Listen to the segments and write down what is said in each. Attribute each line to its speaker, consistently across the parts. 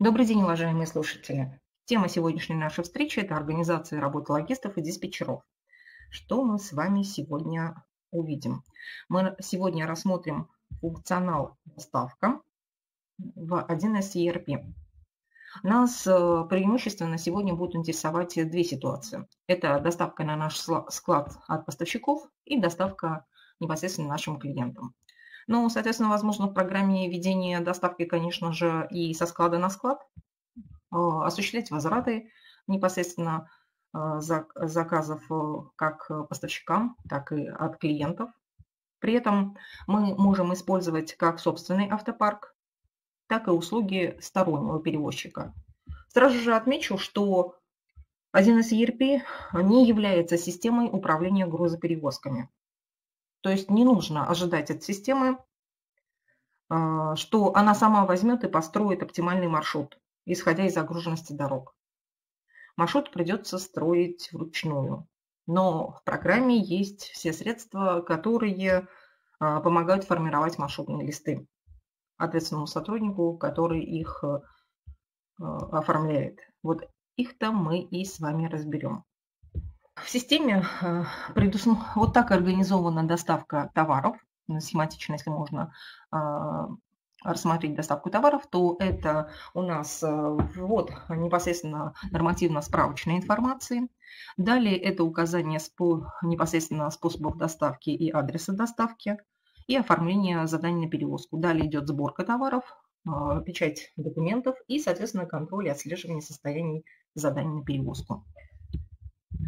Speaker 1: Добрый день, уважаемые слушатели. Тема сегодняшней нашей встречи – это организация работы логистов и диспетчеров. Что мы с вами сегодня увидим? Мы сегодня рассмотрим функционал доставка в 1С ERP. Нас э, преимущественно сегодня будут интересовать две ситуации. Это доставка на наш склад от поставщиков и доставка непосредственно нашим клиентам. Ну, соответственно, возможно, в программе ведения доставки, конечно же, и со склада на склад а, осуществлять возвраты непосредственно а, заказов э, как поставщикам, так и от клиентов. При этом мы можем использовать как собственный автопарк, так и услуги стороннего перевозчика. Сразу же отмечу, что 1С ERP не является системой управления грузоперевозками. То есть не нужно ожидать от системы, а, что она сама возьмет и построит оптимальный маршрут, исходя из загруженности дорог. Маршрут придется строить вручную. Но в программе есть все средства, которые а, помогают формировать маршрутные листы ответственному сотруднику, который их а, оформляет. Вот их-то мы и с вами разберем. В системе э, вот так организована доставка товаров, схематично, если можно а, рассмотреть доставку товаров, то это у нас э, ввод непосредственно нормативно-справочной информации. Далее это указание непосредственно способов доставки и адреса доставки и оформление заданий на перевозку. Далее идет сборка товаров, а, печать документов и, соответственно, контроль и отслеживание состояний заданий на перевозку.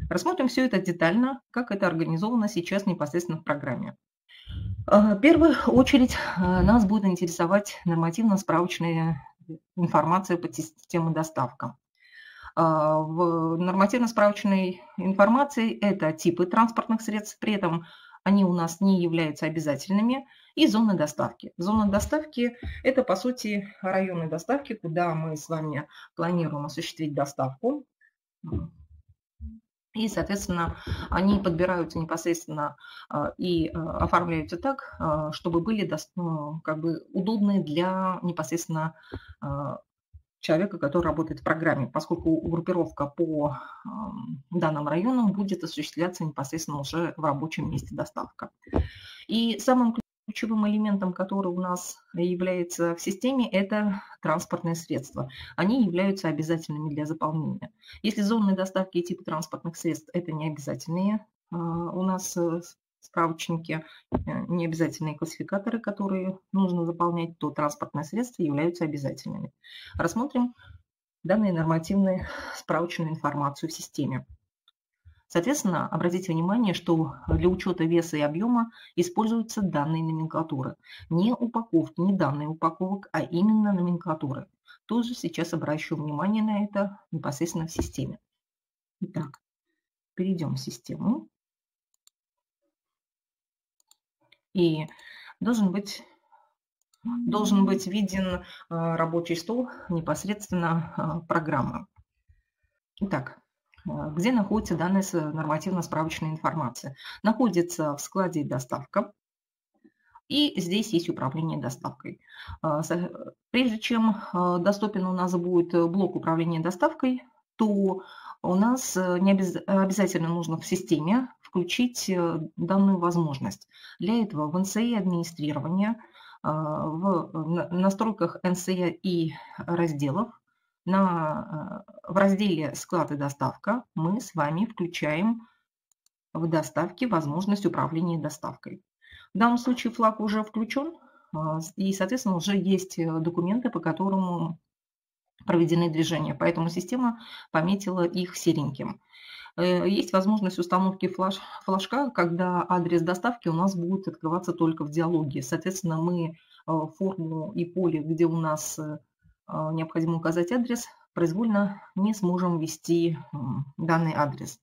Speaker 1: Рассмотрим все это детально, как это организовано сейчас непосредственно в программе. В первую очередь а, нас будет интересовать нормативно-справочная информация по системе доставка. А, в нормативно-справочной информации это типы транспортных средств, при этом они у нас не являются обязательными, и зоны доставки. Зона доставки – это, по сути, районы доставки, куда мы с вами планируем осуществить доставку. И, соответственно, они подбираются непосредственно а, и а, оформляются так, а, чтобы были ну, как бы удобны для непосредственно человека, который работает в программе, поскольку группировка по данным районам будет осуществляться непосредственно уже в рабочем месте доставка. И самым Ключевым элементом, который у нас является в системе, это транспортные средства. Они являются обязательными для заполнения. Если зоны доставки и типы транспортных средств – это не обязательные а, у нас э, справочники, э, не обязательные классификаторы, которые нужно заполнять, то транспортные средства являются обязательными. Рассмотрим данные нормативные справочную информацию в системе. Соответственно, обратите внимание, что для учета веса и объема используются данные номенклатуры. Не упаковки, не данные упаковок, а именно номенклатуры. Тоже сейчас обращу внимание на это непосредственно в системе. Итак, перейдем в систему. И должен быть, должен быть виден а, рабочий стол непосредственно а, программы. Итак, где находится данная нормативно-справочная информация. Находится в складе «Доставка», и здесь есть управление доставкой. А, прежде чем а, доступен у нас будет блок управления доставкой, то у нас э, не обязательно нужно в системе включить э, данную возможность. Для этого в NCI администрирования, в настройках NCI и разделов на, э, в разделе «Склад и доставка» мы с вами включаем в доставке возможность управления доставкой. В данном случае флаг уже включен, а, и, соответственно, уже есть э, документы, по которым проведены движения, поэтому система пометила их сереньким. Э, есть возможность установки флаж, флажка, когда адрес доставки у нас будет открываться только в диалоге. Соответственно, мы форму и поле, где у нас необходимо указать адрес, произвольно не сможем ввести данный адрес.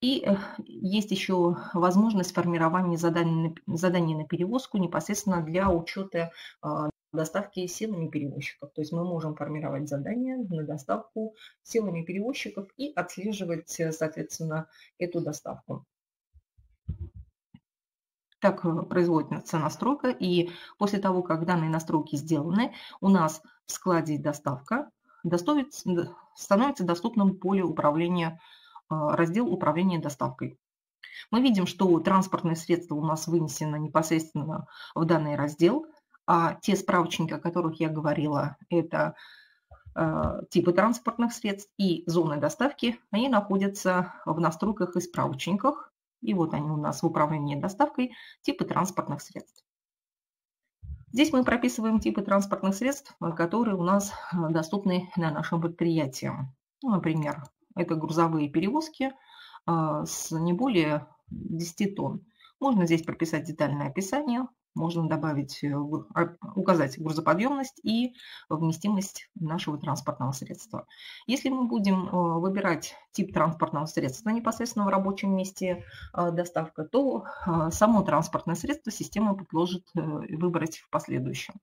Speaker 1: И э, есть еще возможность формирования заданий, заданий на перевозку непосредственно для учета а, доставки силами перевозчиков. То есть мы можем формировать задания на доставку силами перевозчиков и отслеживать, соответственно, эту доставку. Так э, производится настройка, и после того, как данные настройки сделаны, у нас в складе «Доставка» становится доступным поле управления, э, раздел управления доставкой. Мы видим, что транспортные средства у нас вынесены непосредственно в данный раздел, а те справочники, о которых я говорила, это э, типы транспортных средств и зоны доставки, они находятся в настройках и справочниках. И вот они у нас в управлении доставкой, типы транспортных средств. Здесь мы прописываем типы транспортных средств, которые у нас э, доступны на нашем предприятии. Ну, например, это грузовые перевозки э, с не более 10 тонн. Можно здесь прописать детальное описание, можно добавить, э, а, указать грузоподъемность и вместимость нашего транспортного средства. Если мы будем э, выбирать тип транспортного средства непосредственно в рабочем месте э, доставка, то само транспортное средство система предложит выбрать в последующем.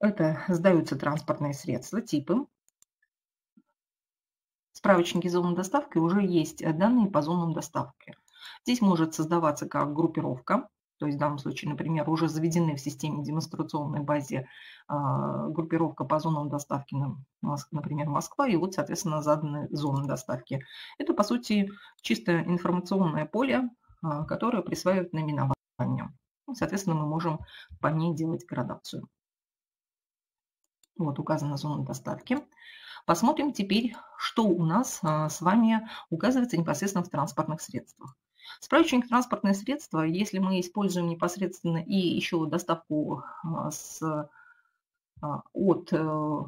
Speaker 1: Это сдаются транспортные средства, типы. В справочнике зоны доставки уже есть данные по зонам доставки. Здесь может создаваться как группировка, то есть в данном случае, например, уже заведены в системе демонстрационной базе а, группировка по зонам доставки, например, Москва, и вот, соответственно, заданы зоны доставки. Это, по сути, чисто информационное поле, а, которое присваивает наименование. Ну, соответственно, мы можем по ней делать градацию. Вот указана зона доставки. Посмотрим теперь, что у нас а, с вами указывается непосредственно в транспортных средствах. Справочник транспортное средство, если мы используем непосредственно и еще доставку а, с, а, от э,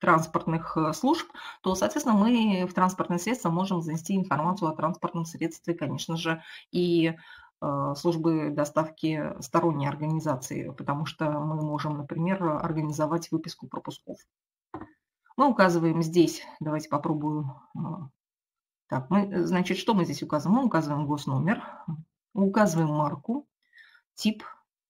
Speaker 1: транспортных э, служб, то, соответственно, мы в транспортное средство можем занести информацию о транспортном средстве, конечно же, и э, службы доставки сторонней организации, потому что мы можем, например, организовать выписку пропусков. Мы указываем здесь, давайте попробую так, мы, значит, что мы здесь указываем? Мы указываем госномер, указываем марку, тип.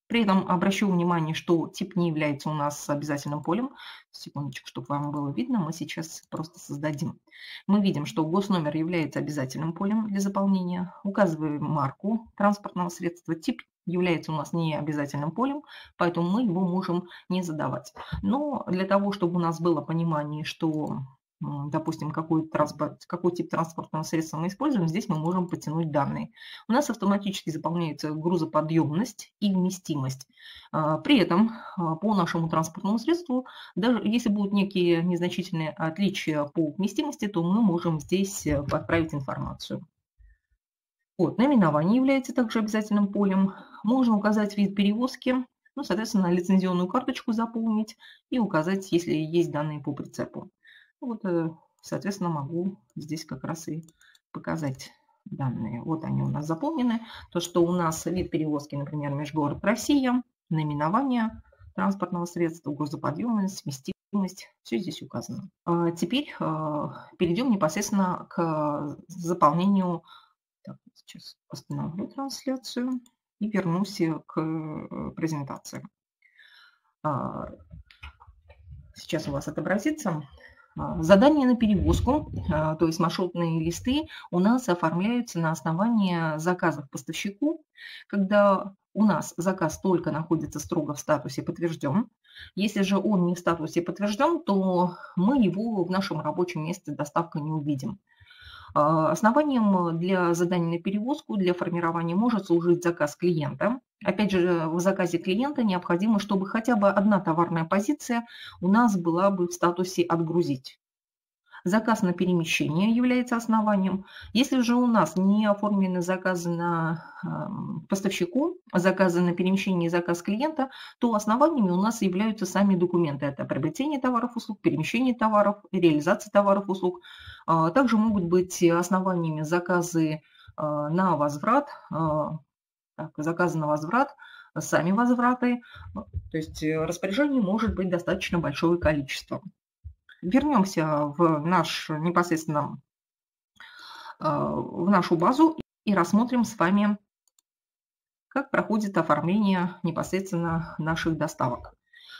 Speaker 1: При этом обращу внимание, что тип не является у нас обязательным полем. Секундочку, чтобы вам было видно, мы сейчас просто создадим. Мы видим, что госномер является обязательным полем для заполнения. Указываем марку транспортного средства. Тип является у нас не обязательным полем, поэтому мы его можем не задавать. Но для того, чтобы у нас было понимание, что допустим, какой, транспорт, какой тип транспортного средства мы используем, здесь мы можем потянуть данные. У нас автоматически заполняется грузоподъемность и вместимость. А, при этом а, по нашему транспортному средству, даже если будут некие незначительные отличия по вместимости, то мы можем здесь э, отправить информацию. Вот, наименование является также обязательным полем. Можно указать вид перевозки, ну, соответственно, лицензионную карточку заполнить и указать, если есть данные по прицепу. Вот, э, соответственно, могу здесь как раз и показать данные. Вот они у нас заполнены. То, что у нас вид перевозки, например, межгород Россия, наименование транспортного средства, грузоподъемность, вместимость, все здесь указано. А теперь а, перейдем непосредственно к заполнению. Так, сейчас остановлю трансляцию и вернусь к э, презентации. А, сейчас у вас отобразится. А, задания на перевозку, а, то есть маршрутные листы, у нас оформляются на основании заказов поставщику, когда у нас заказ только находится строго в статусе подтвержден. Если же он не в статусе подтвержден, то мы его в нашем рабочем месте доставка не увидим. А, основанием для задания на перевозку, для формирования может служить заказ клиента. Опять же, в заказе клиента необходимо, чтобы хотя бы одна товарная позиция у нас была бы в статусе «отгрузить». Заказ на перемещение является основанием. Если же у нас не оформлены заказы на эм, поставщику, заказы на перемещение и заказ клиента, то основаниями у нас являются сами документы. Это приобретение товаров, услуг, перемещение товаров, реализация товаров, услуг. А, также могут быть основаниями заказы э, на возврат, э, так, заказы на возврат, сами возвраты. То есть э, распоряжений может быть достаточно большое количество. Вернемся в наш непосредственно э, в нашу базу и рассмотрим с вами, как проходит оформление непосредственно наших доставок.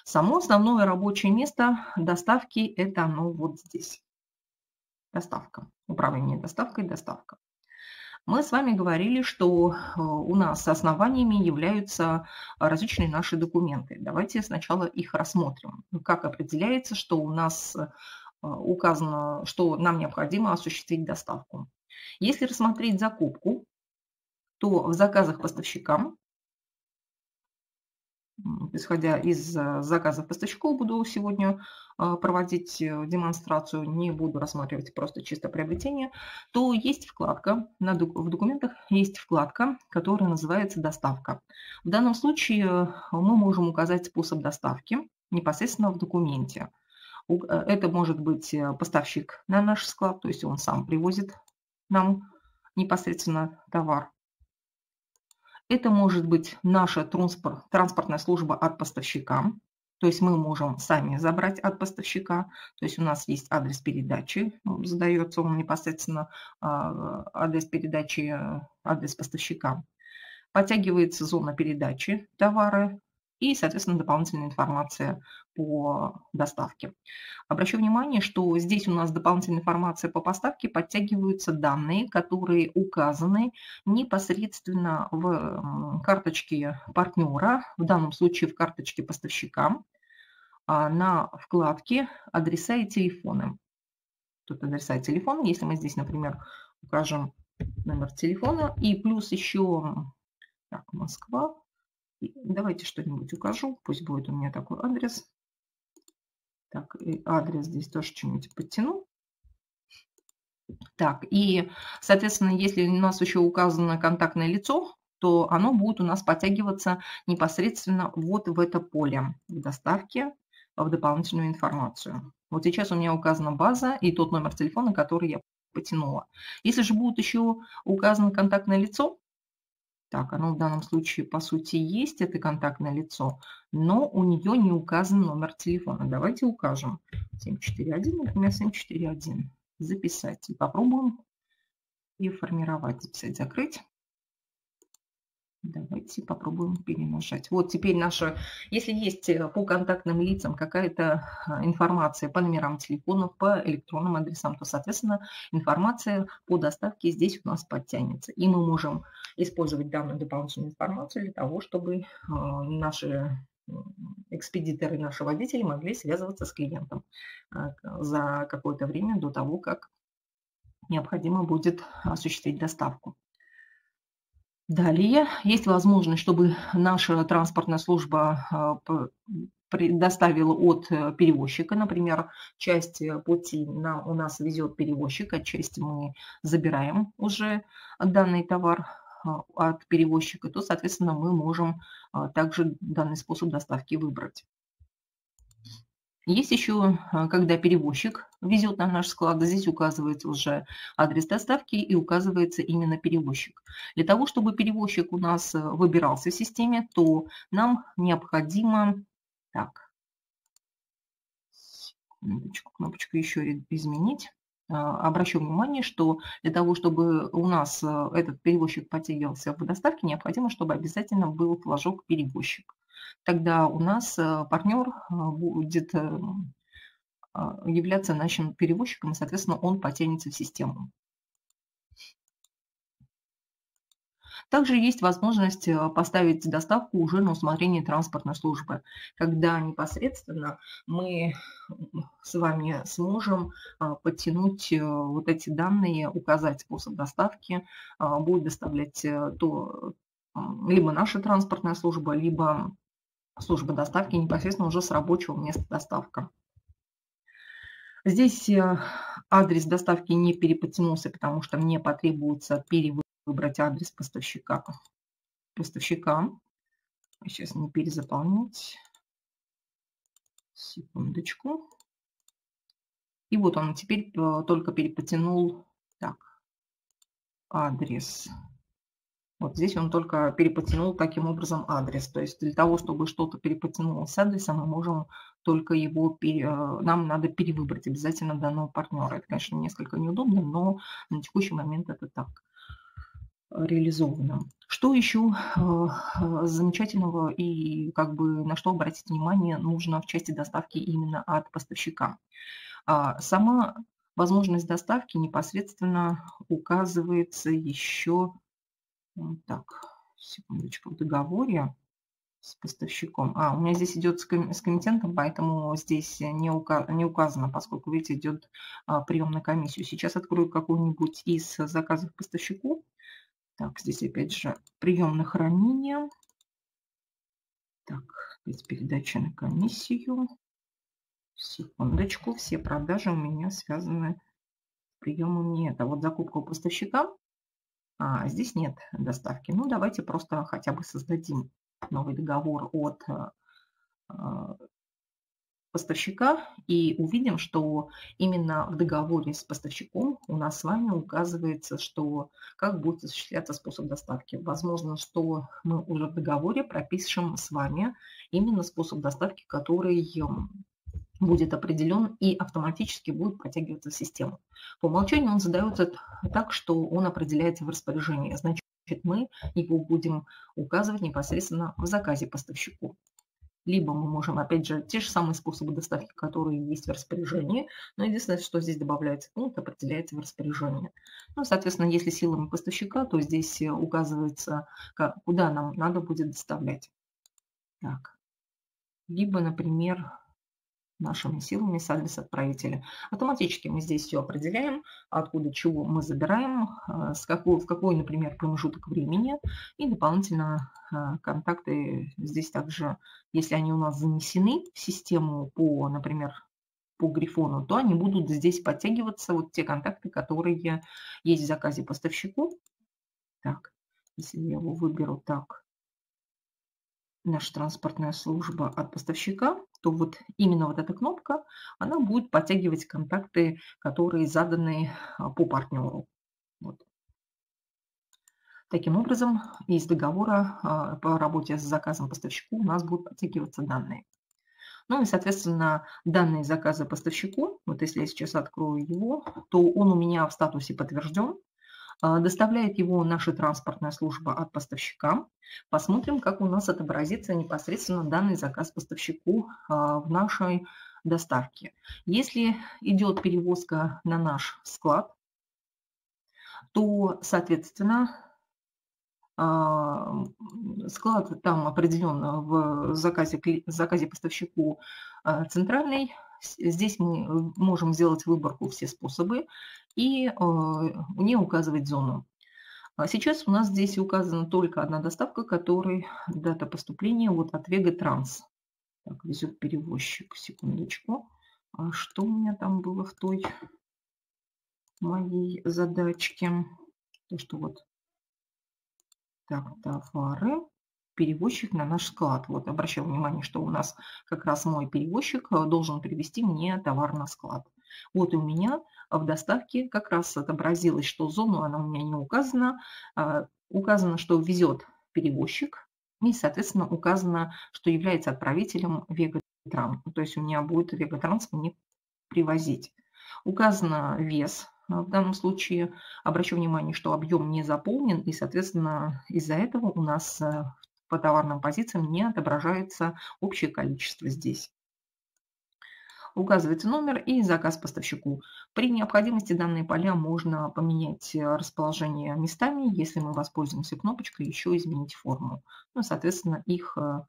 Speaker 1: Само основное рабочее место доставки – это оно вот здесь. Доставка. Управление доставкой, доставка. Мы с вами говорили, что э, у нас основаниями являются различные наши документы. Давайте сначала их рассмотрим. Как определяется, что у нас э, указано, что нам необходимо осуществить доставку. Если рассмотреть закупку, то в заказах поставщикам исходя из э, заказов поставщиков, буду сегодня а, проводить э, демонстрацию, не буду рассматривать просто чисто приобретение, то есть вкладка, в документах есть вкладка, которая называется «Доставка». В данном случае э, мы можем указать способ доставки непосредственно в документе. Это может быть поставщик на наш склад, то есть он сам привозит нам непосредственно товар. Это может быть наша транспортная служба от поставщика, то есть мы можем сами забрать от поставщика, то есть у нас есть адрес передачи, задается он непосредственно а, адрес передачи, адрес поставщика. Подтягивается зона передачи товара, и, соответственно, дополнительная информация по доставке. Обращу внимание, что здесь у нас дополнительная информация по поставке, подтягиваются данные, которые указаны непосредственно в карточке партнера, в данном случае в карточке поставщика, а, на вкладке «Адреса и телефоны». Тут адреса и телефоны. Если мы здесь, например, укажем номер телефона и плюс еще так, Москва, Давайте что-нибудь укажу. Пусть будет у меня такой адрес. Так, и адрес здесь тоже что-нибудь подтяну. Так, и, соответственно, если у нас еще указано контактное лицо, то оно будет у нас подтягиваться непосредственно вот в это поле в доставке в дополнительную информацию. Вот сейчас у меня указана база и тот номер телефона, который я потянула. Если же будет еще указано контактное лицо, так, оно в данном случае, по сути, есть, это контактное лицо, но у нее не указан номер телефона. Давайте укажем 741, например, 741. Записать. И попробуем и формировать. Записать, закрыть. Давайте попробуем перенажать. Вот теперь наша, если есть э, по контактным лицам какая-то а, информация по номерам телефонов, по электронным адресам, то, соответственно, информация по доставке здесь у нас подтянется. И мы можем использовать данную дополнительную информацию для того, чтобы а, наши экспедиторы, наши водители могли связываться с клиентом а, за какое-то время до того, как необходимо будет осуществить доставку. Далее есть возможность, чтобы наша транспортная служба а, предоставила от э, перевозчика. Например, часть э, пути на, у нас везет перевозчик, а часть мы забираем уже данный товар а, от перевозчика, то, соответственно, мы можем а, также данный способ доставки выбрать. Есть еще, а, когда перевозчик везет на наш склад, здесь указывается уже адрес доставки и указывается именно перевозчик. Для того, чтобы перевозчик у нас э, выбирался в системе, то нам необходимо... Так, кнопочку, кнопочку еще изменить. А, обращу внимание, что для того, чтобы у нас э, этот перевозчик подтягивался в доставке, необходимо, чтобы обязательно был флажок перевозчик тогда у нас э, партнер э, будет э, а, являться нашим перевозчиком, и, соответственно, он потянется в систему. Также есть возможность поставить доставку уже на усмотрение транспортной службы, когда непосредственно мы с вами сможем подтянуть вот эти данные, указать способ доставки, будет доставлять то либо наша транспортная служба, либо службы доставки непосредственно уже с рабочего места доставка. Здесь э, адрес доставки не переподтянулся, потому что мне потребуется перевыбрать адрес поставщика. поставщика. Сейчас не перезаполнять. Секундочку. И вот он теперь э, только переподтянул так, адрес вот здесь он только переподтянул таким образом адрес. То есть для того, чтобы что-то переподтянулось с адреса, мы можем только его, пере... Э, нам надо перевыбрать обязательно данного партнера. Это, конечно, несколько неудобно, но на текущий момент это так реализовано. Что еще э, замечательного и как бы на что обратить внимание нужно в части доставки именно от поставщика? А, сама возможность доставки непосредственно указывается еще, так, секундочку, в договоре с поставщиком. А, у меня здесь идет с комитентом, поэтому здесь не, ука не указано, поскольку, видите, идет а, прием на комиссию. Сейчас открою какой-нибудь из заказов поставщику. Так, здесь опять же прием на хранение. Так, опять передача на комиссию. Секундочку, все продажи у меня связаны с приемом нет. А вот закупка у поставщика, а, здесь нет доставки. Ну, давайте просто хотя бы создадим новый договор от э, э, поставщика и увидим, что именно в договоре с поставщиком у нас с вами указывается, что как будет осуществляться способ доставки. Возможно, что мы уже в договоре пропишем с вами именно способ доставки, который будет определен и автоматически будет протягиваться в систему. По умолчанию он задается так, что он определяется в распоряжении. Значит, мы его будем указывать непосредственно в заказе поставщику. Либо мы можем, опять же, те же самые способы доставки, которые есть в распоряжении, но единственное, что здесь добавляется пункт, определяется в распоряжении. Ну, соответственно, если силами поставщика, то здесь указывается, куда нам надо будет доставлять. Так. Либо, например, нашими силами с адреса отправителя. Автоматически мы здесь все определяем, откуда чего мы забираем, э, с какой, в какой, например, промежуток времени. И дополнительно э, контакты здесь также, если они у нас занесены в систему по, например, по грифону, то они будут здесь подтягиваться, вот те контакты, которые есть в заказе поставщику. Так, если я его выберу так, наша транспортная служба от поставщика, то вот именно вот эта кнопка, она будет подтягивать контакты, которые заданы а, по партнеру. Вот. Таким образом, из договора а, по работе с заказом поставщику у нас будут подтягиваться данные. Ну и, соответственно, данные заказа поставщику, вот если я сейчас открою его, то он у меня в статусе подтвержден, доставляет его наша транспортная служба от поставщика. Посмотрим, как у нас отобразится непосредственно данный заказ поставщику а, в нашей доставке. Если идет перевозка на наш склад, то, соответственно, а, склад там определен в заказе, заказе поставщику центральный. Здесь мы можем сделать выборку «Все способы» и э, не указывать зону. А сейчас у нас здесь указана только одна доставка, которой дата поступления вот от Vega Trans. Так, везет перевозчик, секундочку. А что у меня там было в той моей задачке? То, что вот так, товары, перевозчик на наш склад. Вот обращаю внимание, что у нас как раз мой перевозчик э, должен привезти мне товар на склад. Вот у меня в доставке как раз отобразилось, что зону она у меня не указана. А, указано, что везет перевозчик, и, соответственно, указано, что является отправителем Вегатран. То есть у меня будет Вегатранс мне привозить. Указано вес, в данном случае обращу внимание, что объем не заполнен, и, соответственно, из-за этого у нас э, по товарным позициям не отображается общее количество здесь указывается номер и заказ поставщику. При необходимости данные поля можно поменять э, расположение местами, если мы воспользуемся кнопочкой «Еще изменить форму». Ну, соответственно, их э,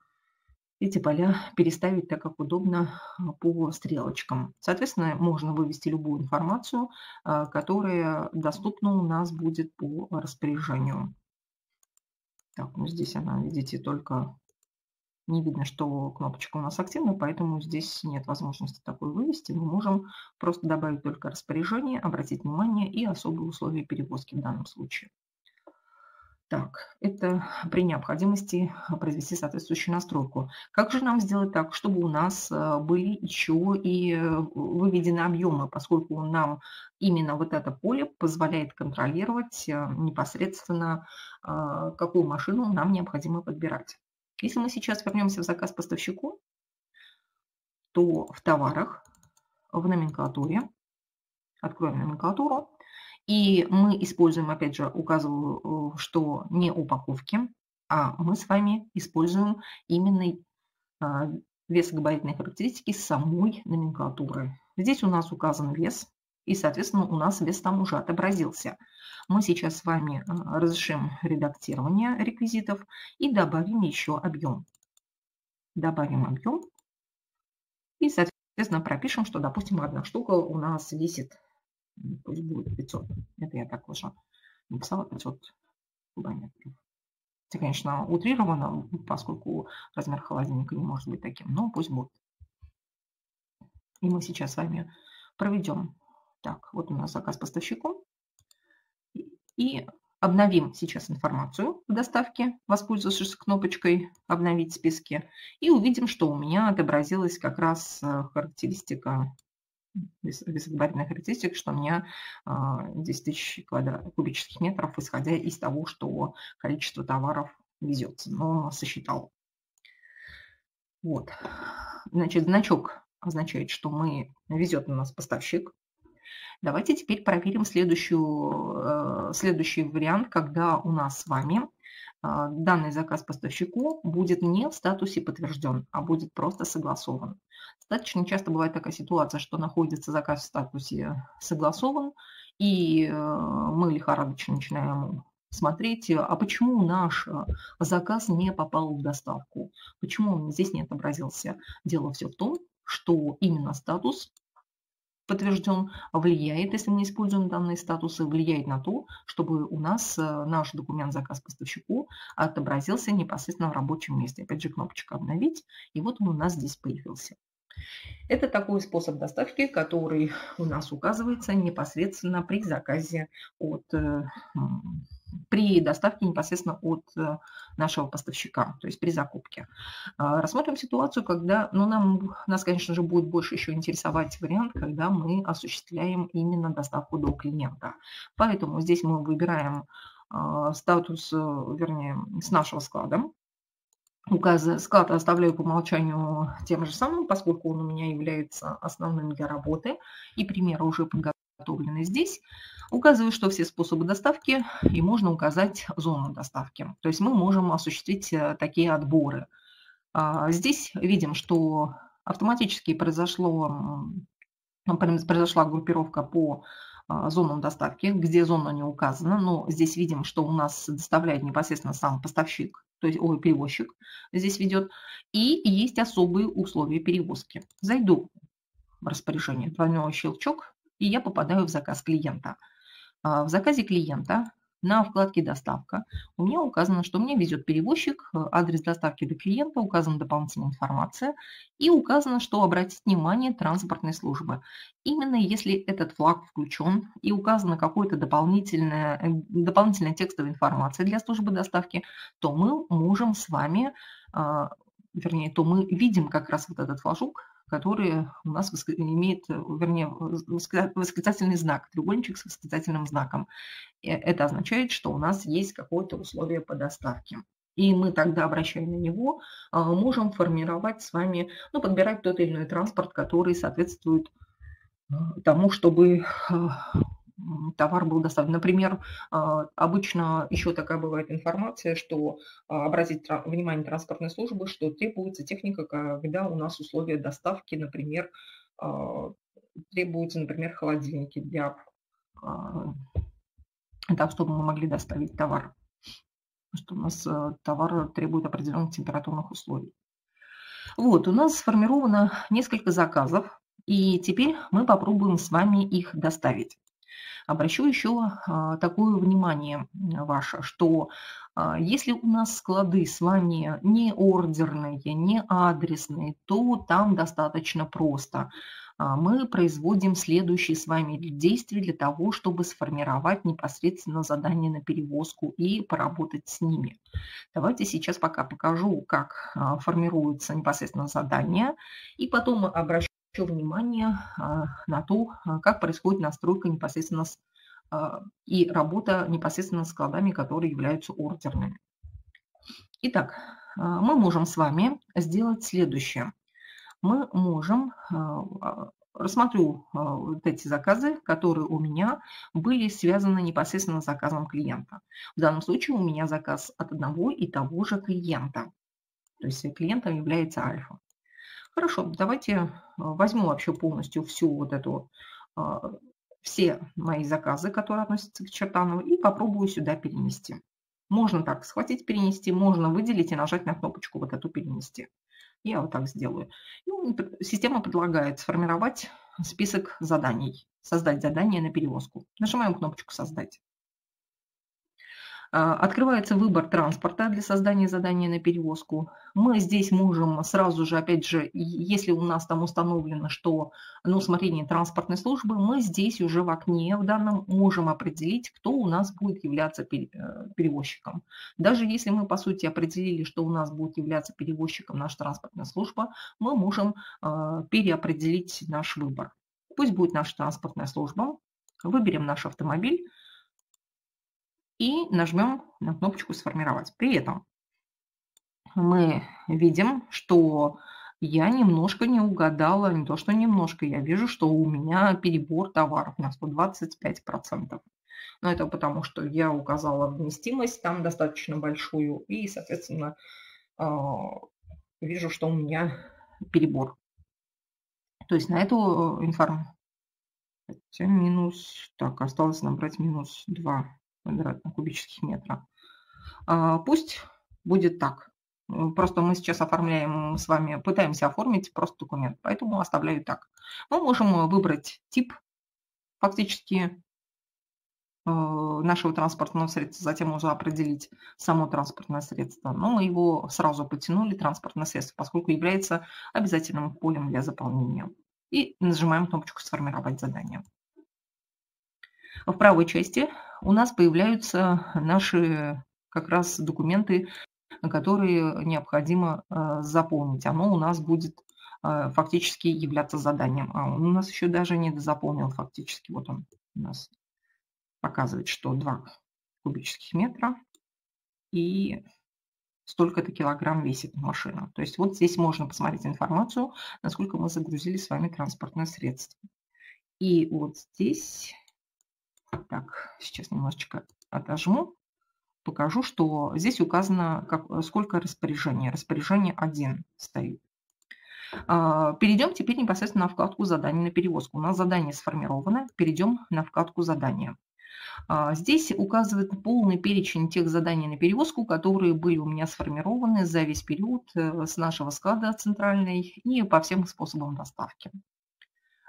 Speaker 1: эти поля переставить так, как удобно э, по стрелочкам. Соответственно, можно вывести любую информацию, которая доступна у нас будет по распоряжению. Так, ну здесь она, видите, только не видно, что кнопочка у нас активна, поэтому здесь нет возможности такой вывести. Мы можем просто добавить только распоряжение, обратить внимание и особые условия перевозки в данном случае. Так, это при необходимости произвести соответствующую настройку. Как же нам сделать так, чтобы у нас э, были еще и э, выведены объемы, поскольку нам именно вот это поле позволяет контролировать э, непосредственно, какую машину нам необходимо подбирать. Если мы сейчас вернемся в заказ поставщику, то в товарах, в номенклатуре, откроем номенклатуру, и мы используем, опять же, указываю, что не упаковки, а мы с вами используем именно а, весогабаритные характеристики самой номенклатуры. Здесь у нас указан вес, и, соответственно, у нас вес там уже отобразился. Мы сейчас с вами а, разрешим редактирование реквизитов и добавим еще объем. Добавим объем и, соответственно, пропишем, что, допустим, одна штука у нас весит, пусть будет 500. Это я так уже написала 500 кубометров. Это, конечно, утрировано, поскольку размер холодильника не может быть таким, но пусть будет. И мы сейчас с вами проведем. Так, вот у нас заказ поставщиком. И обновим сейчас информацию в доставке, воспользовавшись кнопочкой «Обновить списки». И увидим, что у меня отобразилась как раз э, характеристика, весогабаритная характеристика, что у меня 10 а, тысяч кубических метров, исходя из того, что количество товаров везется. Но сосчитал. Вот. Значит, значок означает, что мы везет у нас поставщик. Давайте теперь проверим следующую, э, следующий вариант, когда у нас с вами а, данный заказ поставщику будет не в статусе подтвержден, а будет просто согласован. Достаточно часто бывает такая ситуация, что находится заказ в статусе согласован, и э, мы лихорадочно начинаем смотреть, а почему наш э, заказ не попал в доставку, почему он здесь не отобразился. Дело все в том, что именно статус подтвержден, влияет, если мы используем данные статусы, влияет на то, чтобы у нас э, наш документ заказ поставщику отобразился непосредственно в рабочем месте. Опять же, кнопочка «Обновить», и вот он у нас здесь появился. Это такой способ доставки, который у нас указывается непосредственно при заказе от э, при доставке непосредственно от э, нашего поставщика, то есть при закупке. А, рассмотрим ситуацию, когда, ну, нам, нас, конечно же, будет больше еще интересовать вариант, когда мы осуществляем именно доставку до клиента. Поэтому здесь мы выбираем а, статус, э, вернее, с нашего склада, Указы склад оставляю по умолчанию тем же самым, поскольку он у меня является основным для работы, и примеры уже подготовлены здесь. Указываю, что все способы доставки, и можно указать зону доставки. То есть мы можем осуществить э, такие отборы. А, здесь видим, что автоматически произошло, произошла группировка по а, зонам доставки, где зона не указана, но здесь видим, что у нас доставляет непосредственно сам поставщик, то есть ой, перевозчик здесь ведет, и есть особые условия перевозки. Зайду в распоряжение, двойной щелчок, и я попадаю в заказ клиента. А, в заказе клиента на вкладке «Доставка» у меня указано, что мне везет перевозчик, э, адрес доставки до клиента, указана дополнительная информация и указано, что обратить внимание транспортной службы. Именно если этот флаг включен и указана какая-то дополнительная, э, дополнительная текстовая информация для службы доставки, то мы можем с вами, а, вернее, то мы видим как раз вот этот флажок, который у нас имеет, вернее, восклицательный знак, треугольничек с восклицательным знаком. Это означает, что у нас есть какое-то условие по доставке. И мы тогда, обращая на него, а, можем формировать с вами, ну, подбирать тот или иной транспорт, который соответствует а, тому, чтобы товар был доставлен. Например, а, обычно еще такая бывает информация, что а, обратить внимание транспортной службы, что требуется техника, когда у нас условия доставки, например, а, требуются, например, холодильники для так, чтобы мы могли доставить товар. Что у нас товар требует определенных температурных условий. Вот, у нас сформировано несколько заказов, и теперь мы попробуем с вами их доставить. Обращу еще а, такое внимание ваше, что а, если у нас склады с вами не ордерные, не адресные, то там достаточно просто. А, мы производим следующие с вами действия для того, чтобы сформировать непосредственно задание на перевозку и поработать с ними. Давайте сейчас пока покажу, как формируется непосредственно задание, и потом обращу еще внимание а, на то, а, как происходит настройка непосредственно с, а, и работа непосредственно с складами, которые являются ордерными. Итак, мы можем с вами сделать следующее. Мы можем, рассмотрю вот эти заказы, которые у меня были связаны непосредственно с заказом клиента. В данном случае у меня заказ от одного и того же клиента. То есть клиентом является альфа. Хорошо, давайте а, возьму вообще полностью всю вот эту а, все мои заказы, которые относятся к Чертанову, и попробую сюда перенести. Можно так схватить, перенести, можно выделить и нажать на кнопочку вот эту перенести. Я вот так сделаю. И система предлагает сформировать список заданий, создать задание на перевозку. Нажимаем кнопочку «Создать». А, открывается выбор транспорта для создания задания на перевозку. Мы здесь можем сразу же, опять же, если у нас там установлено, что на усмотрение транспортной службы, мы здесь уже в окне в данном можем определить, кто у нас будет являться э, перевозчиком. Даже если мы, по сути, определили, что у нас будет являться перевозчиком наша транспортная служба, мы можем а, переопределить наш выбор. Пусть будет наша транспортная служба. Выберем наш автомобиль и нажмем на кнопочку «Сформировать». При этом мы видим, что я немножко не угадала, не то что немножко, я вижу, что у меня перебор товаров на 125%. Но это потому, что я указала вместимость там достаточно большую и, соответственно, а, вижу, что у меня перебор. То есть на эту информацию минус, так, осталось набрать минус 2 квадратных кубических метра. А, пусть будет так. Просто мы сейчас оформляем с вами, пытаемся оформить просто документ, поэтому оставляю так. Мы можем выбрать тип фактически э, нашего транспортного средства, затем уже определить само транспортное средство. Но мы его сразу потянули, транспортное средство, поскольку является обязательным полем для заполнения. И нажимаем кнопочку «Сформировать задание». В правой части у нас появляются наши как раз документы, которые необходимо э, заполнить. Оно у нас будет э, фактически являться заданием. А он у нас еще даже не заполнил фактически. Вот он у нас показывает, что 2 кубических метра и столько-то килограмм весит машина. То есть вот здесь можно посмотреть информацию, насколько мы загрузили с вами транспортное средство. И вот здесь так, сейчас немножечко отожму. Покажу, что здесь указано, как, сколько распоряжений. Распоряжение 1 стоит. А, перейдем теперь непосредственно на вкладку «Задание на перевозку». У нас задание сформировано. Перейдем на вкладку «Задания». А, здесь указывает полный перечень тех заданий на перевозку, которые были у меня сформированы за весь период э, с нашего склада центральной и по всем способам доставки.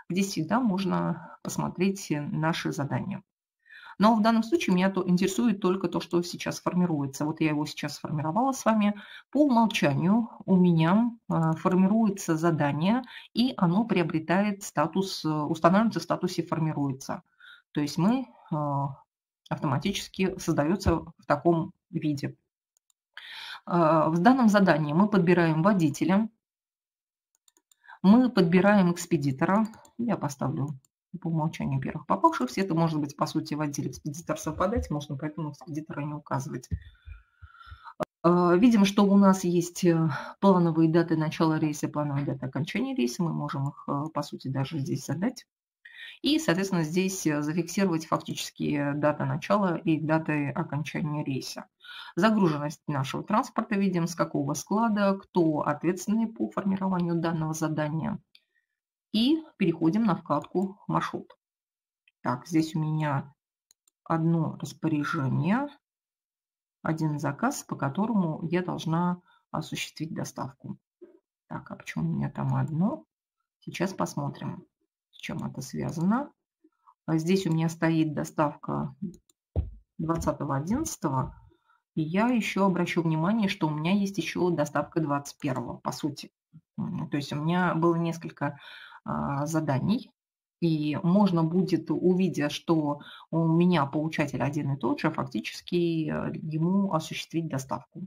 Speaker 1: Здесь всегда можно посмотреть наши задания. Но в данном случае меня то интересует только то, что сейчас формируется. Вот я его сейчас сформировала с вами. По умолчанию у меня а, формируется задание, и оно приобретает статус, устанавливается в статусе «формируется». То есть мы а, автоматически создается в таком виде. А, в данном задании мы подбираем водителя, мы подбираем экспедитора. Я поставлю по умолчанию первых попавшихся. Это может быть, по сути, в отделе экспедитор совпадать, можно поэтому экспедитора не указывать. А, видим, что у нас есть э, плановые даты начала рейса, плановые даты окончания рейса. Мы можем их, э, по сути, даже здесь задать. И, соответственно, здесь э, зафиксировать фактически дата начала и даты окончания рейса. Загруженность нашего транспорта видим, с какого склада, кто ответственный по формированию данного задания – и переходим на вкладку «Маршрут». Так, здесь у меня одно распоряжение, один заказ, по которому я должна осуществить доставку. Так, а почему у меня там одно? Сейчас посмотрим, с чем это связано. А здесь у меня стоит доставка 20.11. И я еще обращу внимание, что у меня есть еще доставка 21, по сути. То есть у меня было несколько заданий. И можно будет, увидя, что у меня получатель один и тот же, фактически э, ему осуществить доставку.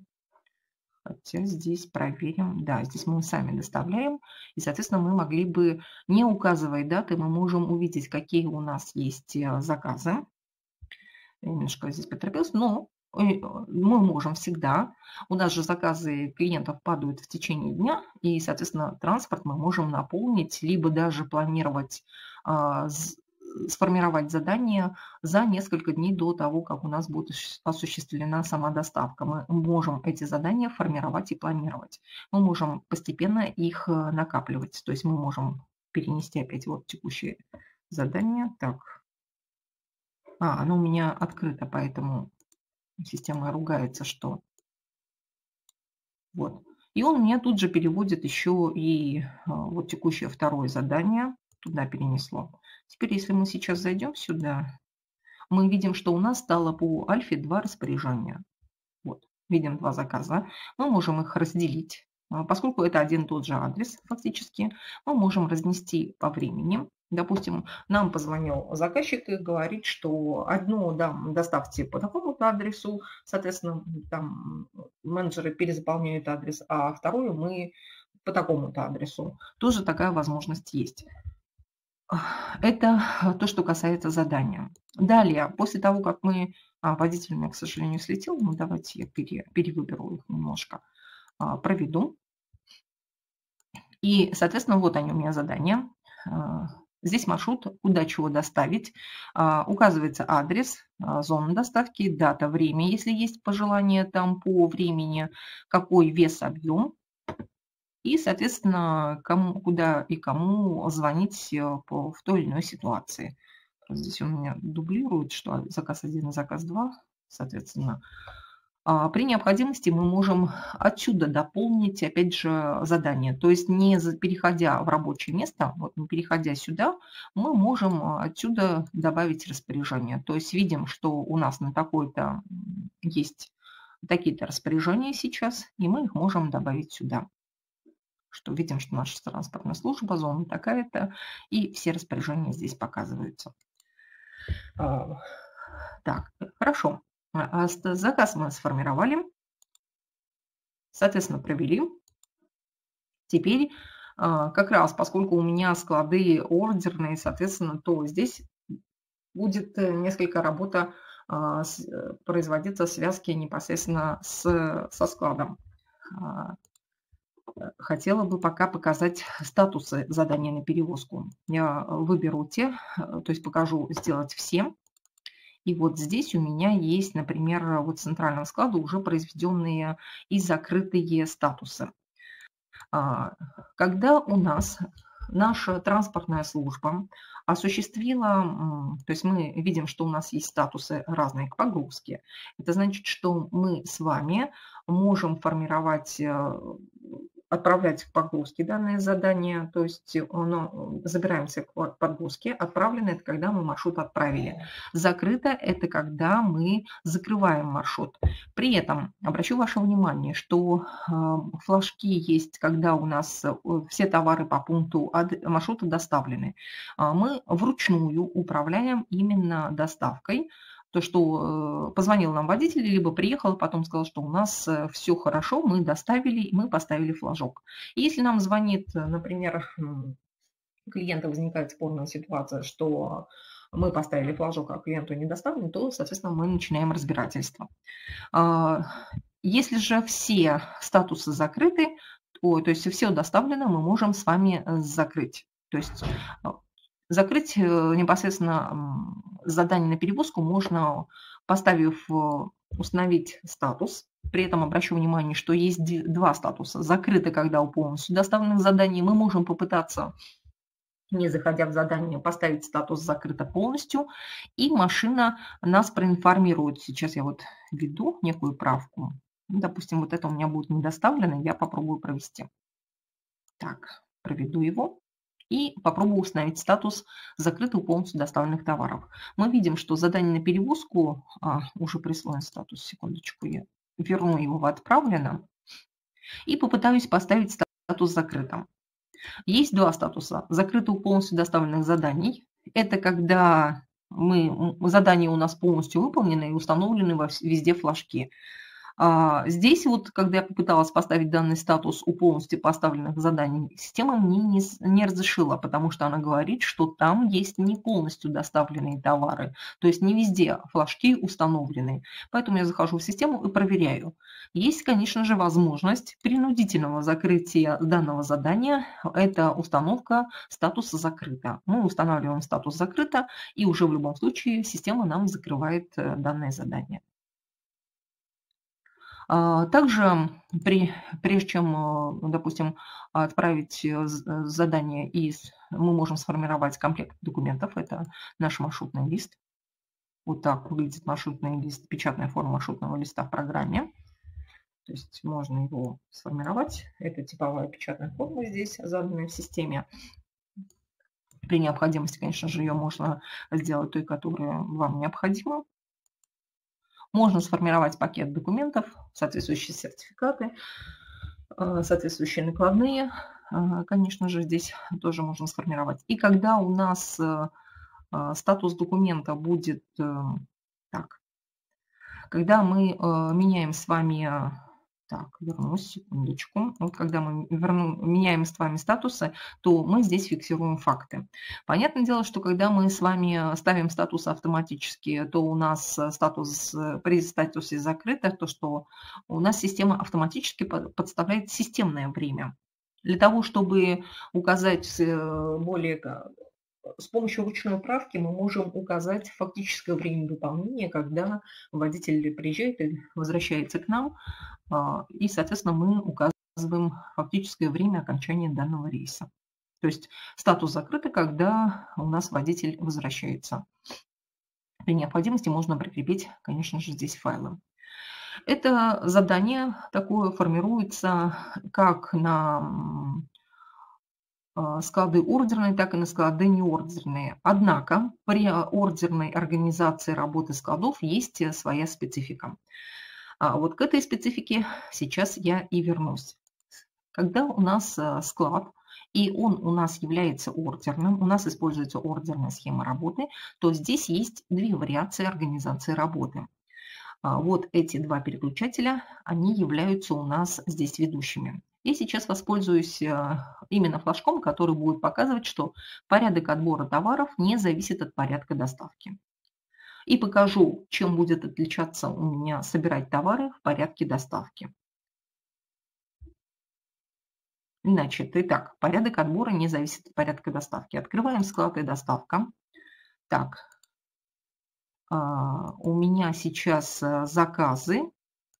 Speaker 1: Хотя здесь проверим. Да, здесь мы сами доставляем. И, соответственно, мы могли бы, не указывая даты, мы можем увидеть, какие у нас есть э, заказы. Я немножко здесь поторопился, но мы можем всегда, у нас же заказы клиентов падают в течение дня, и, соответственно, транспорт мы можем наполнить, либо даже планировать, а, сформировать задание за несколько дней до того, как у нас будет осуществлена сама доставка. Мы можем эти задания формировать и планировать. Мы можем постепенно их э, накапливать. То есть мы можем перенести опять вот текущее задание. Так, А, оно у меня открыто, поэтому система ругается, что... Вот. И он мне тут же переводит еще и а, вот текущее второе задание. Туда перенесло. Теперь, если мы сейчас зайдем сюда, мы видим, что у нас стало по альфе два распоряжения. Вот, видим два заказа. Мы можем их разделить. А, поскольку это один и тот же адрес фактически, мы можем разнести по времени. Допустим, нам позвонил заказчик и говорит, что одну да, доставьте по такому-то адресу, соответственно, там менеджеры перезаполняют адрес, а вторую мы по такому-то адресу. Тоже такая возможность есть. Это то, что касается задания. Далее, после того, как мы... А, водитель меня, к сожалению, слетел. Ну, давайте я пере, перевыберу их немножко. А, проведу. И, соответственно, вот они у меня задания. Здесь маршрут, куда чего доставить. А, указывается адрес, а, зона доставки, дата, время, если есть пожелание там по времени, какой вес, объем и, соответственно, кому, куда и кому звонить э, по, в той или иной ситуации. Здесь у меня дублирует, что заказ 1 и заказ 2, соответственно. А при необходимости мы можем отсюда дополнить, опять же, задание. То есть не переходя в рабочее место, вот не переходя сюда, мы можем отсюда добавить распоряжение. То есть видим, что у нас на такой-то есть такие-то распоряжения сейчас, и мы их можем добавить сюда что видим, что наша транспортная служба, зона такая-то, и все распоряжения здесь показываются. А, так, хорошо. А, а заказ мы сформировали, соответственно, провели. Теперь как раз, поскольку у меня склады ордерные, соответственно, то здесь будет э, несколько работа э, производиться связки непосредственно с, со складом хотела бы пока показать статусы задания на перевозку. Я выберу те, то есть покажу сделать все. И вот здесь у меня есть, например, вот центрального склада уже произведенные и закрытые статусы. А, когда у нас наша транспортная служба осуществила, то есть мы видим, что у нас есть статусы разные к погрузке. Это значит, что мы с вами можем формировать э, отправлять к погрузке данное задание, то есть оно, забираемся к подгрузке. Отправлено – это когда мы маршрут отправили. Закрыто – это когда мы закрываем маршрут. При этом обращу ваше внимание, что а, флажки есть, когда у нас э, все товары по пункту маршрута доставлены. А мы вручную управляем именно доставкой то, что э, позвонил нам водитель, либо приехал, потом сказал, что у нас э, все хорошо, мы доставили, мы поставили флажок. И если нам звонит, э, например, клиента возникает спорная ситуация, что мы поставили флажок, а клиенту не доставлен, то, соответственно, мы начинаем разбирательство. А, если же все статусы закрыты, то, то есть все доставлено, мы можем с вами закрыть. То есть Закрыть непосредственно задание на перевозку можно, поставив э, «Установить статус». При этом обращу внимание, что есть два статуса. Закрыто, когда у полностью доставленных заданий. Мы можем попытаться не заходя в задание, поставить статус «закрыто полностью», и машина нас проинформирует. Сейчас я вот веду некую правку. Допустим, вот это у меня будет недоставлено, я попробую провести. Так, проведу его и попробую установить статус закрытых полностью доставленных товаров. Мы видим, что задание на перевозку, а, уже присвоен статус, секундочку, я верну его в отправлено, и попытаюсь поставить статус закрытым. Есть два статуса. Закрытых полностью доставленных заданий. Это когда мы, задания у нас полностью выполнены и установлены везде флажки. А, здесь вот, когда я попыталась поставить данный статус у полностью поставленных заданий, система мне не, не разрешила, потому что она говорит, что там есть не полностью доставленные товары, то есть не везде флажки установлены. Поэтому я захожу в систему и проверяю. Есть, конечно же, возможность принудительного закрытия данного задания. Это установка статуса закрыто. Мы устанавливаем статус закрыто, и уже в любом случае система нам закрывает э, данное задание. А, также, при, прежде чем, э, допустим, отправить э, задание, из, мы можем сформировать комплект документов, это наш маршрутный лист. Вот так выглядит маршрутный лист, печатная форма маршрутного листа в программе. То есть можно его сформировать. Это типовая печатная форма здесь, заданная в системе. При необходимости, конечно же, ее можно сделать той, которая вам необходима. Можно сформировать пакет документов, соответствующие сертификаты, э, соответствующие накладные. Э, конечно же, здесь тоже можно сформировать. И когда у нас э, статус документа будет так, когда мы меняем с вами так, вернусь, секундочку. Вот когда мы верну, меняем с вами статусы, то мы здесь фиксируем факты. Понятное дело, что когда мы с вами ставим статус автоматически, то у нас статус при статусе закрыто, то что у нас система автоматически подставляет системное время. Для того, чтобы указать э, более с помощью ручной правки мы можем указать фактическое время выполнения, когда водитель приезжает и возвращается к нам, а, и, соответственно, мы указываем фактическое время окончания данного рейса. То есть статус закрытый, когда у нас водитель возвращается. При необходимости можно прикрепить, конечно же, здесь файлы. Это задание такое формируется как на склады ордерные, так и на склады неордерные. Однако при ордерной организации работы складов есть э, своя специфика. А вот к этой специфике сейчас я и вернусь. Когда у нас э, склад, и он у нас является ордерным, у нас используется ордерная схема работы, то здесь есть две вариации организации работы. А вот эти два переключателя, они являются у нас здесь ведущими. Я сейчас воспользуюсь э, именно флажком, который будет показывать, что порядок отбора товаров не зависит от порядка доставки. И покажу, чем будет отличаться у меня собирать товары в порядке доставки. Значит, итак, порядок отбора не зависит от порядка доставки. Открываем склад и доставка. Так, а, у меня сейчас э, заказы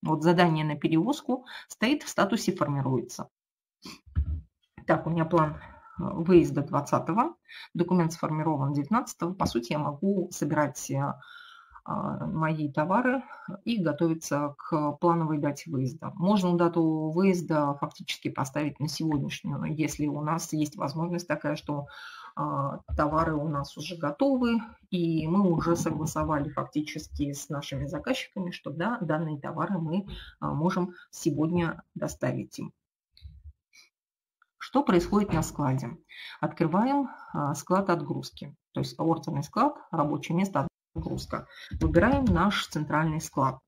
Speaker 1: вот задание на перевозку стоит в статусе «Формируется». Так, у меня план э, выезда 20-го, документ сформирован 19-го. По сути, я могу собирать э, а, мои товары и готовиться к плановой дате выезда. Можно дату выезда фактически поставить на сегодняшнюю, если у нас есть возможность такая, что товары у нас уже готовы, и мы уже согласовали фактически с нашими заказчиками, что да, данные товары мы а, можем сегодня доставить им. Что происходит на складе? Открываем а, склад отгрузки, то есть ордерный склад, рабочее место отгрузка. Выбираем наш центральный склад.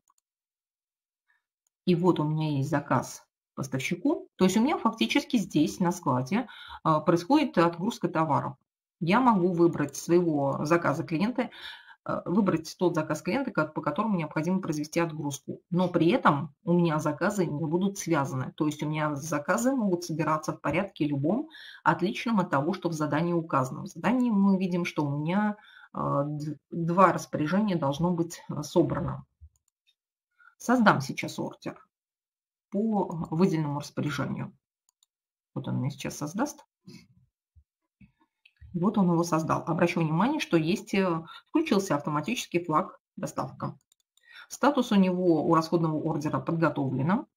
Speaker 1: И вот у меня есть заказ поставщику. То есть у меня фактически здесь на складе а, происходит отгрузка товаров. Я могу выбрать своего заказа клиента, а, выбрать тот заказ клиента, по которому необходимо произвести отгрузку. Но при этом у меня заказы не будут связаны. То есть у меня заказы могут собираться в порядке любом, отличном от того, что в задании указано. В задании мы видим, что у меня а, два распоряжения должно быть собрано. Создам сейчас ордер по выделенному распоряжению. Вот он мне сейчас создаст. Вот он его создал. Обращу внимание, что есть, э, включился автоматический флаг доставка. Статус у него у расходного ордера подготовлено.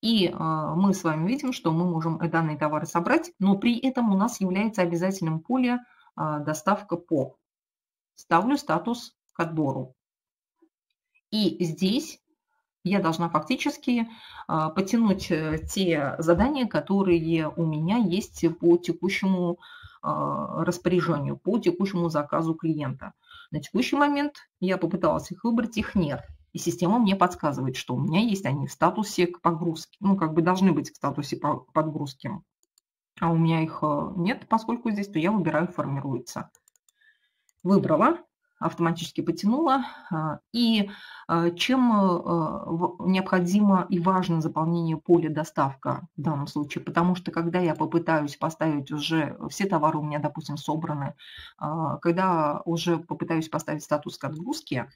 Speaker 1: И э, мы с вами видим, что мы можем данные товары собрать, но при этом у нас является обязательным поле э, доставка по. Ставлю статус к отбору. И здесь я должна фактически а, потянуть э, те задания, которые у меня есть по текущему а, распоряжению, по текущему заказу клиента. На текущий момент я попыталась их выбрать, их нет. И система мне подсказывает, что у меня есть они в статусе к погрузке. Ну, как бы должны быть в статусе подгрузки. А у меня их э, нет, поскольку здесь, то я выбираю «Формируется». Выбрала автоматически потянула. А, и а, чем а, необходимо и важно заполнение поля доставка в данном случае? Потому что когда я попытаюсь поставить уже, все товары у меня, допустим, собраны, когда уже попытаюсь поставить статус к отгрузке,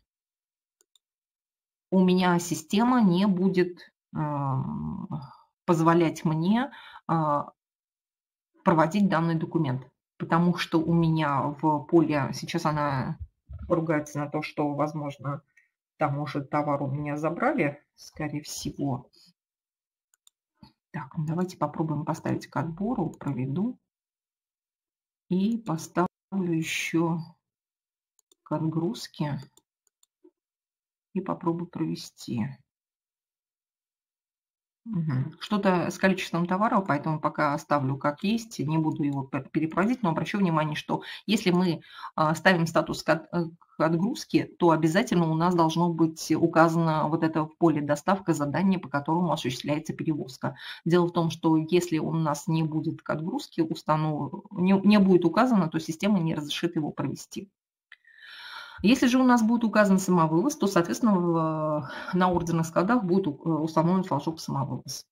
Speaker 1: у меня система не будет позволять мне проводить данный документ, потому что у меня в поле, сейчас она ругается на то, что, возможно, там уже товар у меня забрали, скорее всего. Так, давайте попробуем поставить к отбору, проведу. И поставлю еще к отгрузке и попробую провести. Что-то с количеством товаров, поэтому пока оставлю как есть, не буду его перепроводить, но обращу внимание, что если мы а, ставим статус э, отгрузке, то обязательно у нас должно быть указано вот это в поле доставка задания, по которому осуществляется перевозка. Дело в том, что если у нас не будет к отгрузке установ... не, не будет указано, то система не разрешит его провести. Если же у нас будет указан самовывоз, то, соответственно, на ордерных складах будет э, установлен флажок самовывоз.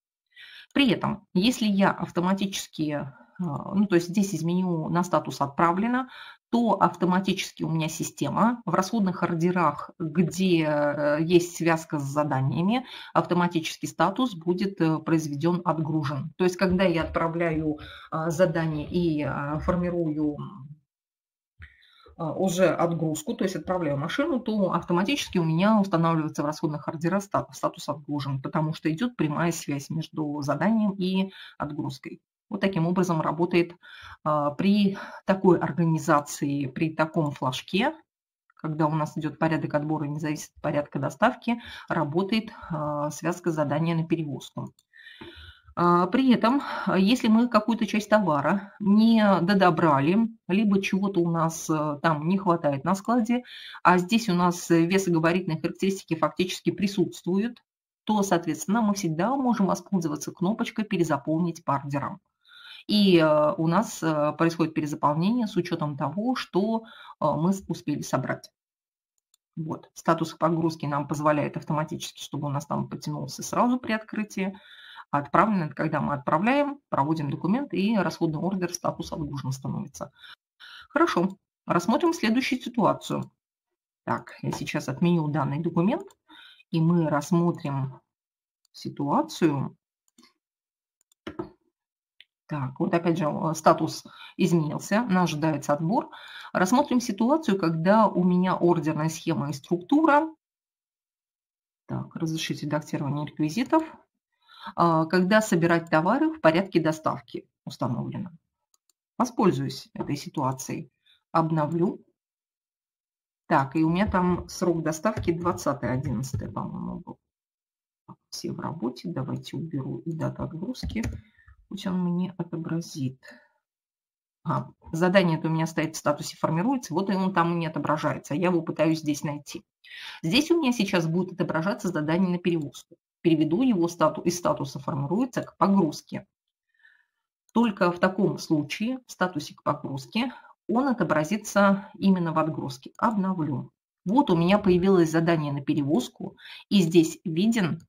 Speaker 1: При этом, если я автоматически, э, ну то есть здесь изменю на статус «Отправлено», то автоматически у меня система в расходных ордерах, где э, есть связка с заданиями, автоматический статус будет произведен отгружен. То есть когда я отправляю задание и формирую уже отгрузку, то есть отправляю машину, то автоматически у меня устанавливается в расходных ордерах статус отгружен, потому что идет прямая связь между заданием и отгрузкой. Вот таким образом работает а, при такой организации, при таком флажке, когда у нас идет порядок отбора, не зависит от порядка доставки, работает а, связка задания на перевозку. А, при этом, а, если мы какую-то часть товара не додобрали, либо чего-то у нас э, там не хватает на складе, а здесь у нас весогабаритные характеристики фактически присутствуют, то, соответственно, мы всегда можем воспользоваться кнопочкой «Перезаполнить по ордерам». И э, у нас э, происходит перезаполнение с учетом того, что мы успели собрать. Вот. Статус погрузки нам позволяет автоматически, чтобы у нас там потянулся сразу при открытии. Отправлено – это когда мы отправляем, проводим документ, и расходный ордер статус отгружен становится. Хорошо, рассмотрим следующую ситуацию. Так, я сейчас отменю данный документ, и мы рассмотрим ситуацию. Так, вот опять же статус изменился, нас ожидается отбор. Рассмотрим ситуацию, когда у меня ордерная схема и структура. Так, разрешить редактирование реквизитов. А, когда собирать товары в порядке доставки установлено. Воспользуюсь этой ситуацией. Обновлю. Так, и у меня там срок доставки 20.11, по-моему, был. Все в работе. Давайте уберу и дату отгрузки. Пусть он мне отобразит. А, задание это у меня стоит в статусе формируется, вот и он там и не отображается. Я его пытаюсь здесь найти. Здесь у меня сейчас будет отображаться задание на перевозку переведу его статус, из статуса формируется к погрузке. Только в таком случае в статусе к погрузке он отобразится именно в отгрузке. Обновлю. Вот у меня появилось задание на перевозку, и здесь виден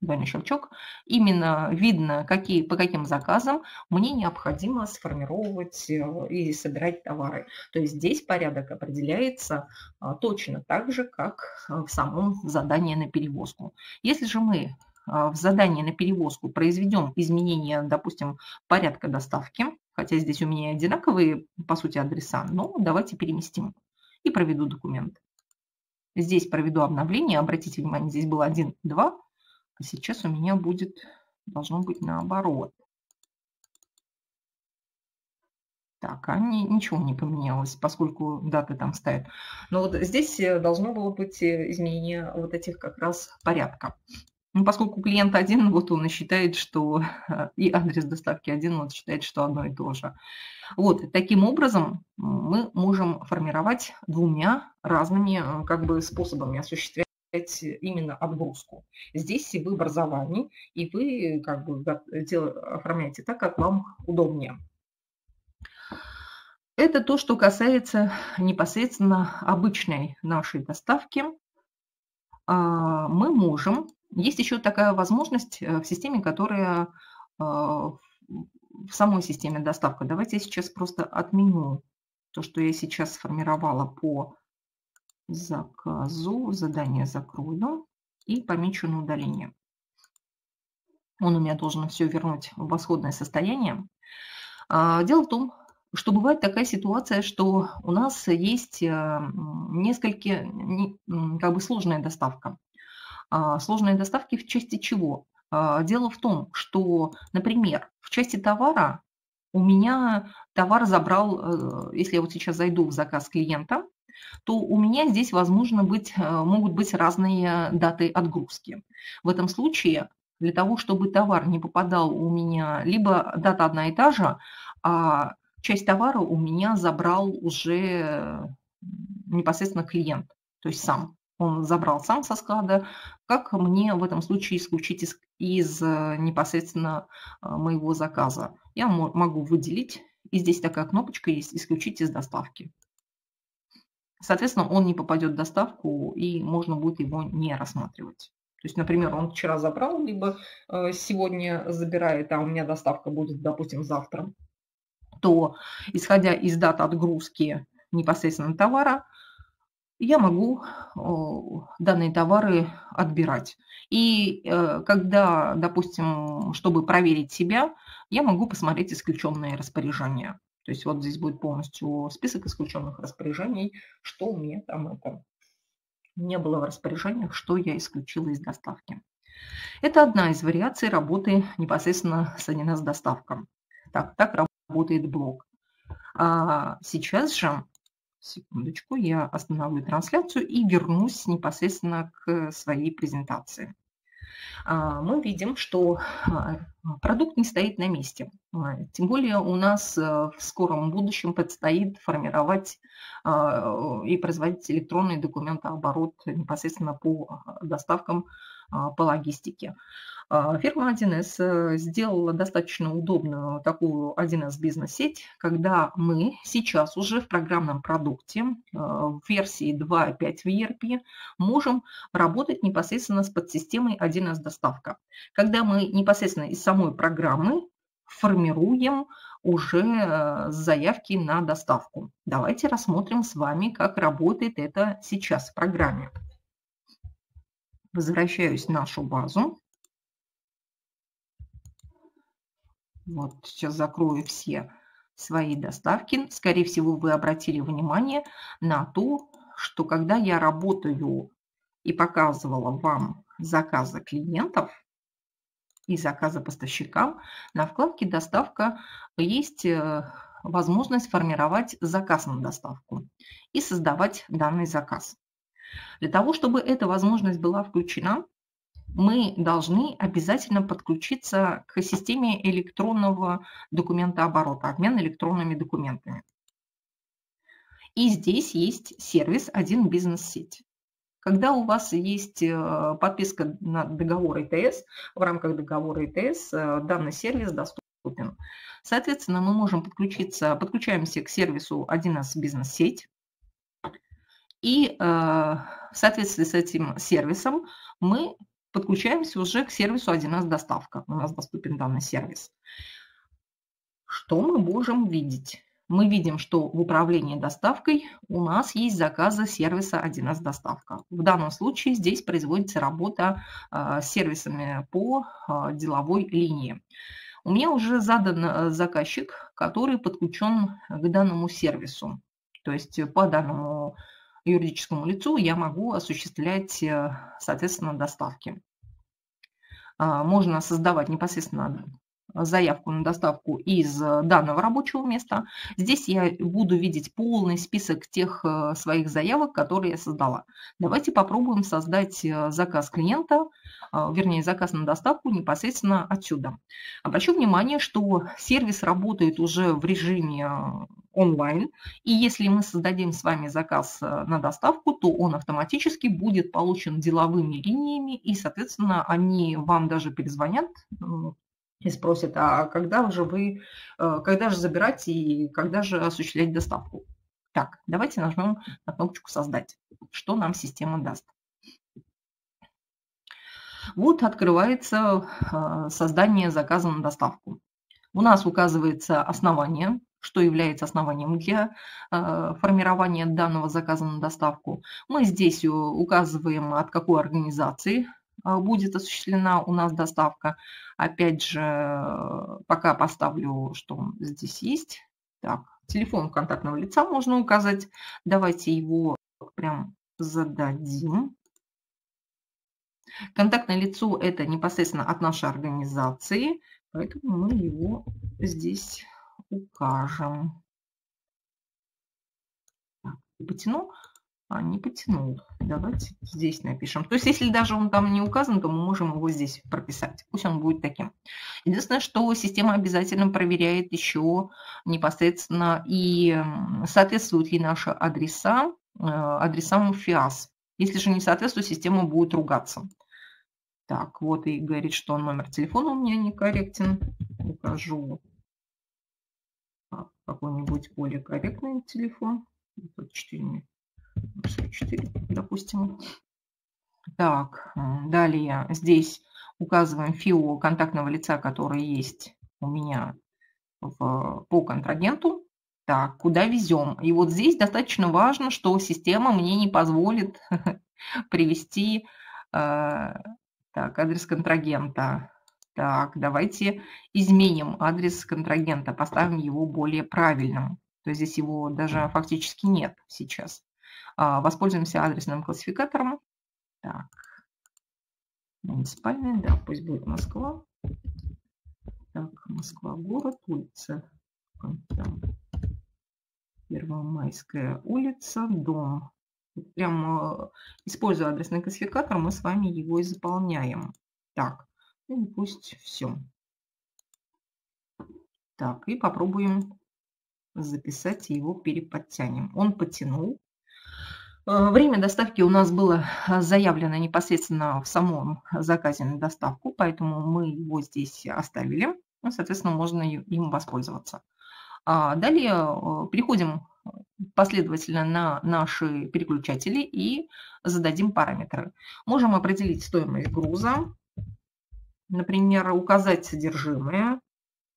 Speaker 1: двойной щелчок, именно видно, какие, по каким заказам мне необходимо сформировать э, и собирать товары. То есть здесь порядок определяется а, точно так же, как э, в самом задании на перевозку. Если же мы а, в задании на перевозку произведем изменения, допустим, порядка доставки, хотя здесь у меня одинаковые, по сути, адреса, но давайте переместим и проведу документ. Здесь проведу обновление. Обратите внимание, здесь было 1, 2, а сейчас у меня будет, должно быть наоборот. Так, а не, ничего не поменялось, поскольку даты там стоят. Но вот здесь э, должно было быть э, изменение вот этих как раз порядка. Ну, поскольку клиент один, вот он и считает, что и адрес доставки один, он считает, что одно и то же. Вот, таким образом мы можем формировать двумя разными э, как бы способами осуществлять именно отгрузку. Здесь выбор за вами, и вы как бы оформляете так, как вам удобнее. Это то, что касается непосредственно обычной нашей доставки. А, мы можем, есть еще такая возможность э, в системе, которая а, в самой системе доставка. Давайте я сейчас просто отменю то, что я сейчас сформировала по заказу, задание закрою и помечу на удаление. Он у меня должен все вернуть в восходное состояние. А, дело в том, что бывает такая ситуация, что у нас есть несколько, как бы сложная доставка. А, сложные доставки в части чего? А, дело в том, что, например, в части товара у меня товар забрал, э, если я вот сейчас зайду в заказ клиента, то у меня здесь возможно быть, э, могут быть разные даты отгрузки. В этом случае для того, чтобы товар не попадал у меня, либо дата одна и та же, а часть товара у меня забрал уже непосредственно клиент, то есть сам он забрал сам со склада, как мне в этом случае исключить из, из э, непосредственно э, моего заказа? Я могу выделить, и здесь такая кнопочка есть «Исключить из доставки». Соответственно, он не попадет в доставку, и можно будет его не рассматривать. То есть, например, он вчера забрал, либо э, сегодня забирает, а у меня доставка будет, допустим, завтра, то, исходя из даты отгрузки непосредственно товара, я могу данные товары отбирать. И э, когда, допустим, чтобы проверить себя, я могу посмотреть исключенные распоряжения. То есть вот здесь будет полностью список исключенных распоряжений, что у меня там это не было в распоряжениях, что я исключила из доставки. Это одна из вариаций работы непосредственно с 1С доставком. Так, так работает блок. А сейчас же Секундочку, я остановлю трансляцию и вернусь непосредственно к своей презентации. А, мы видим, что а, продукт не стоит на месте. А, тем более у нас в скором будущем предстоит формировать и производить электронный документооборот непосредственно по доставкам по логистике. А, фирма 1С э, сделала достаточно удобную такую 1С бизнес-сеть, когда мы сейчас уже в программном продукте э, в версии 2.5 в ERP можем работать непосредственно с подсистемой 1С доставка. Когда мы непосредственно из самой программы формируем уже э, заявки на доставку. Давайте рассмотрим с вами, как работает это сейчас в программе. Возвращаюсь в нашу базу. Вот сейчас закрою все свои доставки. Скорее всего, вы обратили внимание на то, что когда я работаю и показывала вам заказы клиентов и заказы поставщикам, на вкладке «Доставка» есть э, возможность формировать заказ на доставку и создавать данный заказ. Для того, чтобы эта возможность была включена, мы должны обязательно подключиться к системе электронного документа оборота, обмен электронными документами. И здесь есть сервис «Один бизнес-сеть». Когда у вас есть э, подписка на договор ИТС, в рамках договора ИТС э, данный сервис доступен. Соответственно, мы можем подключиться, подключаемся к сервису 1С бизнес-сеть. И э, в соответствии с этим сервисом мы подключаемся уже к сервису 1С доставка. У нас доступен данный сервис. Что мы можем видеть? Мы видим, что в управлении доставкой у нас есть заказы сервиса 1С доставка. В данном случае здесь производится работа а, с сервисами по а, деловой линии. У меня уже задан э, заказчик, который подключен к данному сервису. То есть по данному юридическому лицу я могу осуществлять, э, соответственно, доставки. А, можно создавать непосредственно заявку на доставку из данного рабочего места. Здесь я буду видеть полный список тех э, своих заявок, которые я создала. Давайте попробуем создать э, заказ клиента, а, вернее заказ на доставку непосредственно отсюда. Обращу внимание, что сервис работает уже в режиме онлайн. И если мы создадим с вами заказ э, на доставку, то он автоматически будет получен деловыми линиями, и, соответственно, они вам даже перезвонят и спросят, а когда же вы, э, когда же забирать и когда же осуществлять доставку. Так, давайте нажмем на кнопочку «Создать». Что нам система даст? Вот открывается э, создание заказа на доставку. У нас указывается основание, что является основанием для э, формирования данного заказа на доставку. Мы здесь указываем, от какой организации э, будет осуществлена у нас доставка. Опять же, пока поставлю, что здесь есть. Так, телефон контактного лица можно указать. Давайте его прям зададим. Контактное лицо – это непосредственно от нашей организации, поэтому мы его здесь укажем. Так, потяну а, не потянул. Давайте здесь напишем. То есть, если даже он там не указан, то мы можем его здесь прописать. Пусть он будет таким. Единственное, что система обязательно проверяет еще непосредственно и соответствуют ли наши адреса э, адресам ФИАС. Если же не соответствует, система будет ругаться. Так, вот и говорит, что номер телефона у меня некорректен. Укажу какой-нибудь более корректный телефон. 4 4, допустим. Так, далее здесь указываем ФИО контактного лица, которое есть у меня в, по контрагенту. Так, куда везем? И вот здесь достаточно важно, что система мне не позволит привести э, так, адрес контрагента. Так, давайте изменим адрес контрагента, поставим его более правильным. То есть здесь его даже фактически нет сейчас. А, воспользуемся адресным классификатором. Так, муниципальный, да, пусть будет Москва. Так, Москва, город, улица. Первомайская улица, дом. Прям э, используя адресный классификатор, мы с вами его и заполняем. Так, ну пусть все. Так, и попробуем записать его, переподтянем. Он потянул. Э, время доставки у нас было э, заявлено непосредственно в самом заказе на доставку, поэтому мы его здесь оставили. Ну, соответственно, можно им воспользоваться. А далее э, переходим последовательно на наши переключатели и зададим параметры. Можем определить стоимость груза, например, указать содержимое.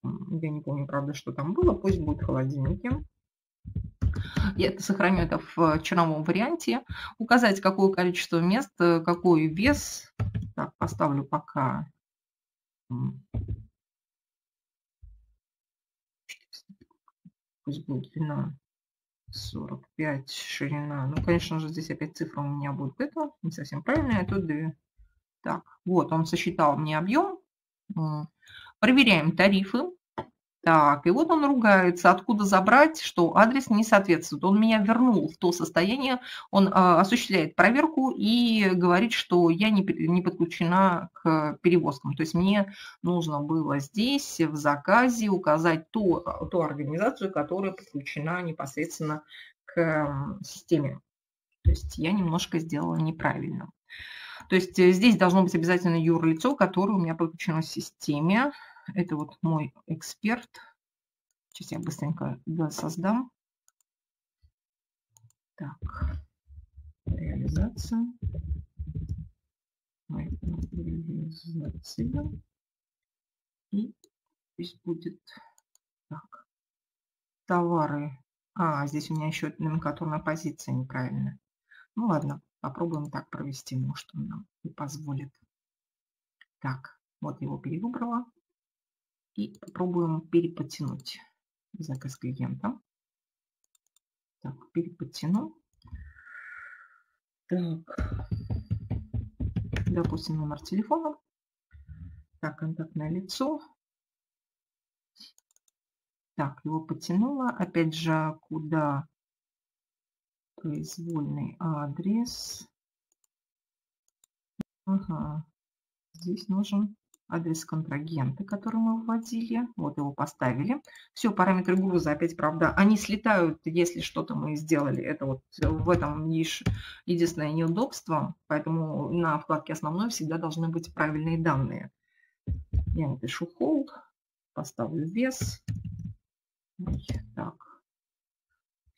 Speaker 1: Я не помню, правда, что там было, пусть будет в холодильнике. Я это сохраню это в черновом варианте. Указать, какое количество мест, какой вес. Так, поставлю пока пусть будет длина 45, ширина. Ну, конечно же, здесь опять цифра у меня будет это, не совсем правильная, а тут 2. Так, вот он сосчитал мне объем. Проверяем тарифы. Так, и вот он ругается, откуда забрать, что адрес не соответствует. Он меня вернул в то состояние, он а, осуществляет проверку и говорит, что я не, не подключена к перевозкам. То есть мне нужно было здесь в заказе указать ту, ту организацию, которая подключена непосредственно к системе. То есть я немножко сделала неправильно. То есть э, здесь должно быть обязательно юрлицо, которое у меня подключено в системе. Это вот мой эксперт. Сейчас я быстренько создам. Так, реализация. Реализация. И здесь будет так, товары. А, здесь у меня еще номенклатурная позиция неправильная. Ну ладно, попробуем так провести, может он нам и позволит. Так, вот его перевыбрала. И попробуем переподтянуть заказ клиента. Так, переподтяну. Так, допустим, номер телефона. Так, контактное лицо. Так, его подтянула. Опять же, куда произвольный адрес. Ага. Здесь нужен адрес контрагента, который мы вводили. Вот его поставили. Все, параметры груза опять, правда, они слетают, если что-то мы сделали. Это вот в этом лишь единственное неудобство. Поэтому на вкладке «Основной» всегда должны быть правильные данные. Я напишу hold, поставлю вес. Так,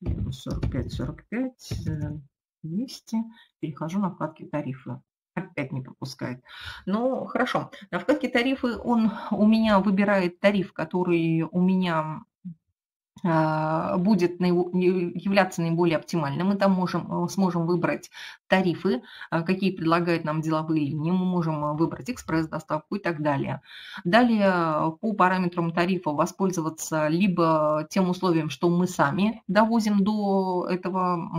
Speaker 1: 45-45, 200. Перехожу на вкладки «Тарифы» опять не пропускает. Ну, хорошо. На вкладке тарифы он у меня выбирает тариф, который у меня будет являться наиболее оптимальным. Мы там можем, э, сможем выбрать тарифы, а, какие предлагают нам деловые линии, мы можем выбрать экспресс-доставку и так далее. Далее по параметрам тарифа воспользоваться либо тем условием, что мы сами довозим до этого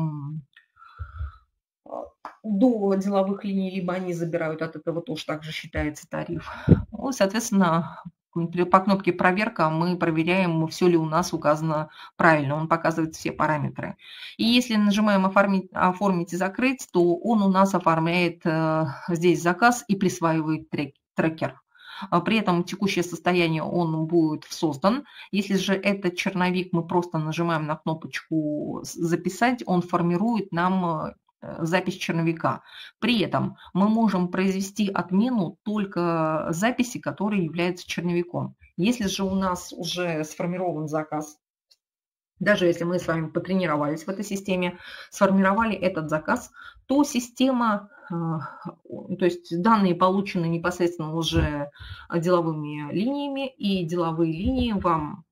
Speaker 1: до деловых линий, либо они забирают от этого тоже также считается тариф. Ну, соответственно, по кнопке «Проверка» мы проверяем, все ли у нас указано правильно. Он показывает все параметры. И если нажимаем «Оформить, оформить и закрыть», то он у нас оформляет э, здесь заказ и присваивает трек, трекер. А при этом текущее состояние он будет создан. Если же этот черновик мы просто нажимаем на кнопочку «Записать», он формирует нам Э, запись черновика. При этом мы можем произвести отмену только записи, которые являются черновиком. Если же у нас уже сформирован заказ, даже если мы с вами потренировались в этой системе, сформировали этот заказ, то система, э, то есть данные получены непосредственно уже деловыми линиями, и деловые линии вам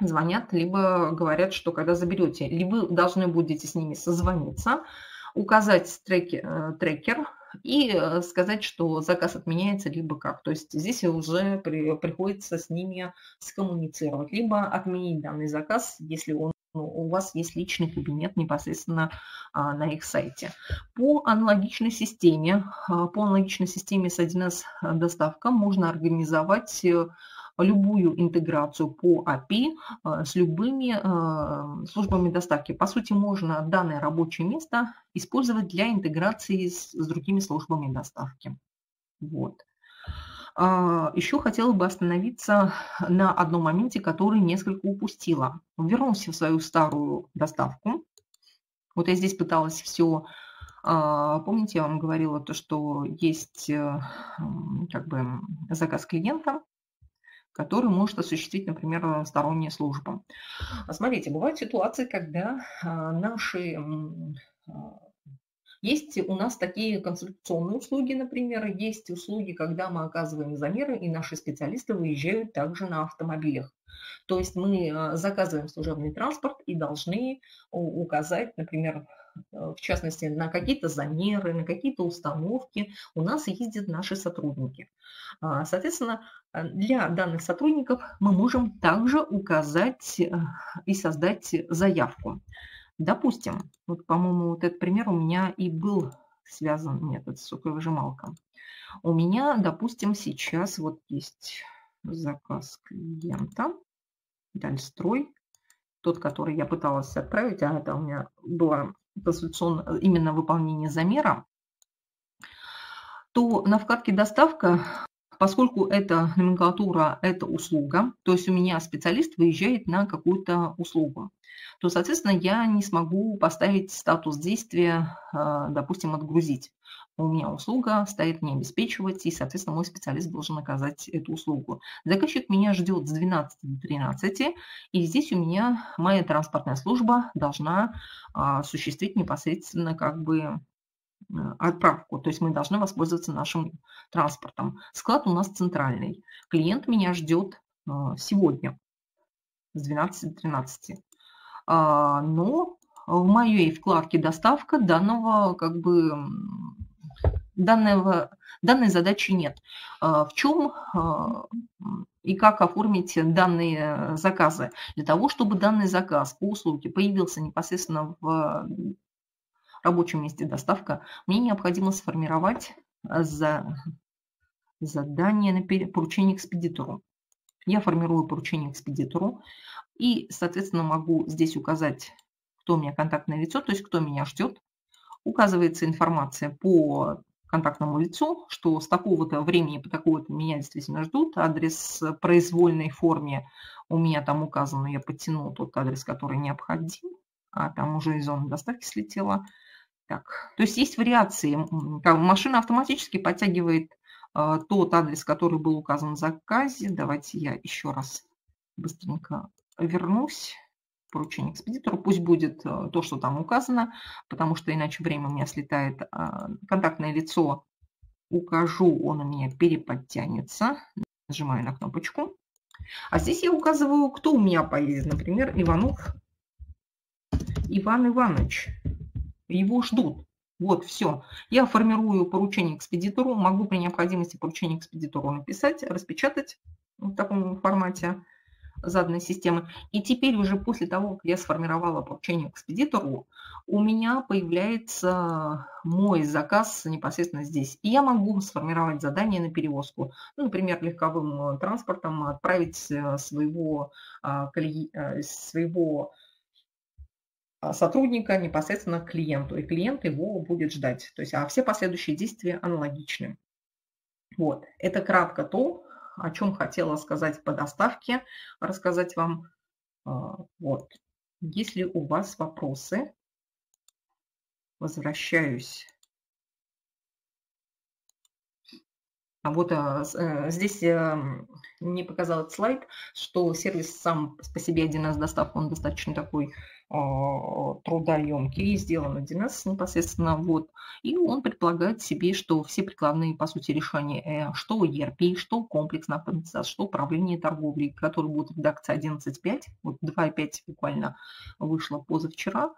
Speaker 1: звонят, либо говорят, что когда заберете, либо должны будете с ними созвониться, указать треки, э, трекер и э, сказать, что заказ отменяется, либо как. То есть здесь уже при, приходится с ними скоммуницировать, либо отменить данный заказ, если он ну, у вас есть личный кабинет непосредственно а, на их сайте. По аналогичной системе, а, по аналогичной системе с 1С доставка можно организовать любую интеграцию по API э, с любыми э, службами доставки. По сути, можно данное рабочее место использовать для интеграции с, с другими службами доставки. Вот. А, Еще хотела бы остановиться на одном моменте, который несколько упустила. Вернулся в свою старую доставку. Вот я здесь пыталась все а, Помните, я вам говорила то, что есть э, как бы заказ клиента, который может осуществить, например, сторонняя служба. Смотрите, бывают ситуации, когда а, наши а, есть у нас такие консультационные услуги, например, есть услуги, когда мы оказываем замеры, и наши специалисты выезжают также на автомобилях. То есть мы а, заказываем служебный транспорт и должны указать, например, Э, в частности, на какие-то замеры, на какие-то установки у нас ездят наши сотрудники. А, соответственно, э, для данных сотрудников мы можем также указать э, и создать заявку. Допустим, вот, по-моему, вот этот пример у меня и был связан, нет, это соковыжималка. У меня, допустим, сейчас вот есть заказ клиента, Дальстрой, тот, который я пыталась отправить, а это у меня было консультационное именно выполнение замера, то на вкладке «Доставка», поскольку это номенклатура, это услуга, то есть у меня специалист выезжает на какую-то услугу, то, соответственно, я не смогу поставить статус действия, а, допустим, «Отгрузить» у меня услуга стоит не обеспечивать, и, соответственно, мой специалист должен оказать эту услугу. Заказчик меня ждет с 12 до 13, и здесь у меня моя транспортная служба должна а, осуществить непосредственно как бы отправку, то есть мы должны воспользоваться нашим транспортом. Склад у нас центральный. Клиент меня ждет а, сегодня с 12 до 13. А, но в моей вкладке доставка данного как бы данного, данной задачи нет. А, в чем а, и как оформить данные заказы? Для того, чтобы данный заказ по услуге появился непосредственно в рабочем месте доставка, мне необходимо сформировать за задание на поручение экспедитору. Я формирую поручение экспедитору и, соответственно, могу здесь указать, кто у меня контактное лицо, то есть кто меня ждет. Указывается информация по контактному лицу, что с такого-то времени по такого-то меня действительно ждут. Адрес произвольной форме у меня там указан, я подтяну тот адрес, который необходим, а там уже из зоны доставки слетела. Так, то есть есть вариации. Машина автоматически подтягивает э, тот адрес, который был указан в заказе. Давайте я еще раз быстренько вернусь поручение экспедитору, пусть будет э, то, что там указано, потому что иначе время у меня слетает. А, контактное лицо, укажу, он у меня переподтянется. Нажимаю на кнопочку. А здесь я указываю, кто у меня поедет. Например, Иванов Иван Иванович. Его ждут. Вот, все. Я формирую поручение экспедитору, могу при необходимости поручение экспедитору написать, распечатать в таком формате заданной системы. И теперь уже после того, как я сформировала поручение экспедитору, у меня появляется мой заказ непосредственно здесь. И я могу сформировать задание на перевозку. Ну, например, легковым э, транспортом отправить э, своего, а, э, своего сотрудника непосредственно к клиенту, и клиент его будет ждать. То есть, а все последующие действия аналогичны. Вот, это кратко то, о чем хотела сказать по доставке, рассказать вам. А, вот, если у вас вопросы, возвращаюсь. А вот а, э, здесь эм, не показал этот слайд, что сервис сам по себе 1С доставка, он достаточно такой а, трудоемкий, сделан 1С непосредственно, вот, и он предполагает себе, что все прикладные, по сути, решения, э, что ERP, что комплексная автоматизация, что управление торговлей, которые будут в редакции 11.5, вот 2.5 буквально вышла позавчера,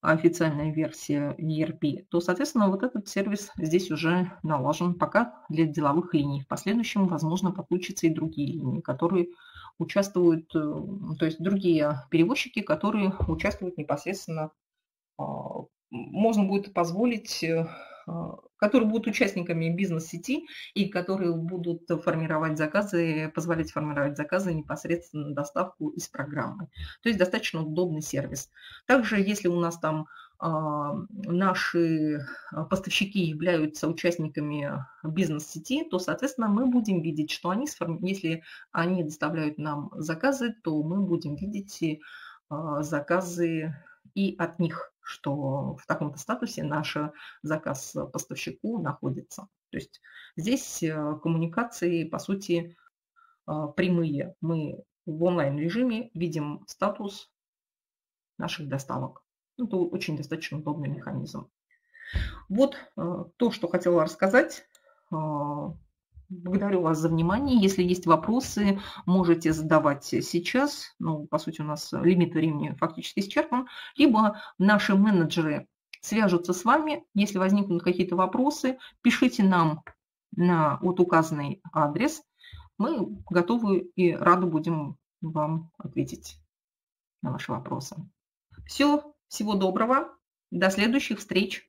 Speaker 1: официальная версия ERP, то, соответственно, вот этот сервис здесь уже налажен пока для деловых линий. В последующем, возможно, подключатся и другие линии, которые участвуют, э, то есть другие перевозчики, которые участвуют непосредственно, а, можно будет позволить, э, а, которые будут участниками бизнес-сети и которые будут формировать заказы, позволять формировать заказы непосредственно на доставку из программы. То есть достаточно удобный сервис. Также, если у нас там наши поставщики являются участниками бизнес-сети, то, соответственно, мы будем видеть, что они, если они доставляют нам заказы, то мы будем видеть а, заказы и от них, что в таком-то статусе наш заказ поставщику находится. То есть здесь э, коммуникации, по сути, а, прямые. Мы в онлайн-режиме видим статус наших доставок. Это очень достаточно удобный механизм. Вот э, то, что хотела рассказать. Э, благодарю вас за внимание. Если есть вопросы, можете задавать сейчас. Ну, по сути, у нас лимит времени фактически исчерпан. Либо наши менеджеры свяжутся с вами. Если возникнут какие-то вопросы, пишите нам на вот указанный адрес. Мы готовы и рады будем вам ответить на ваши вопросы. Все, всего доброго. До следующих встреч.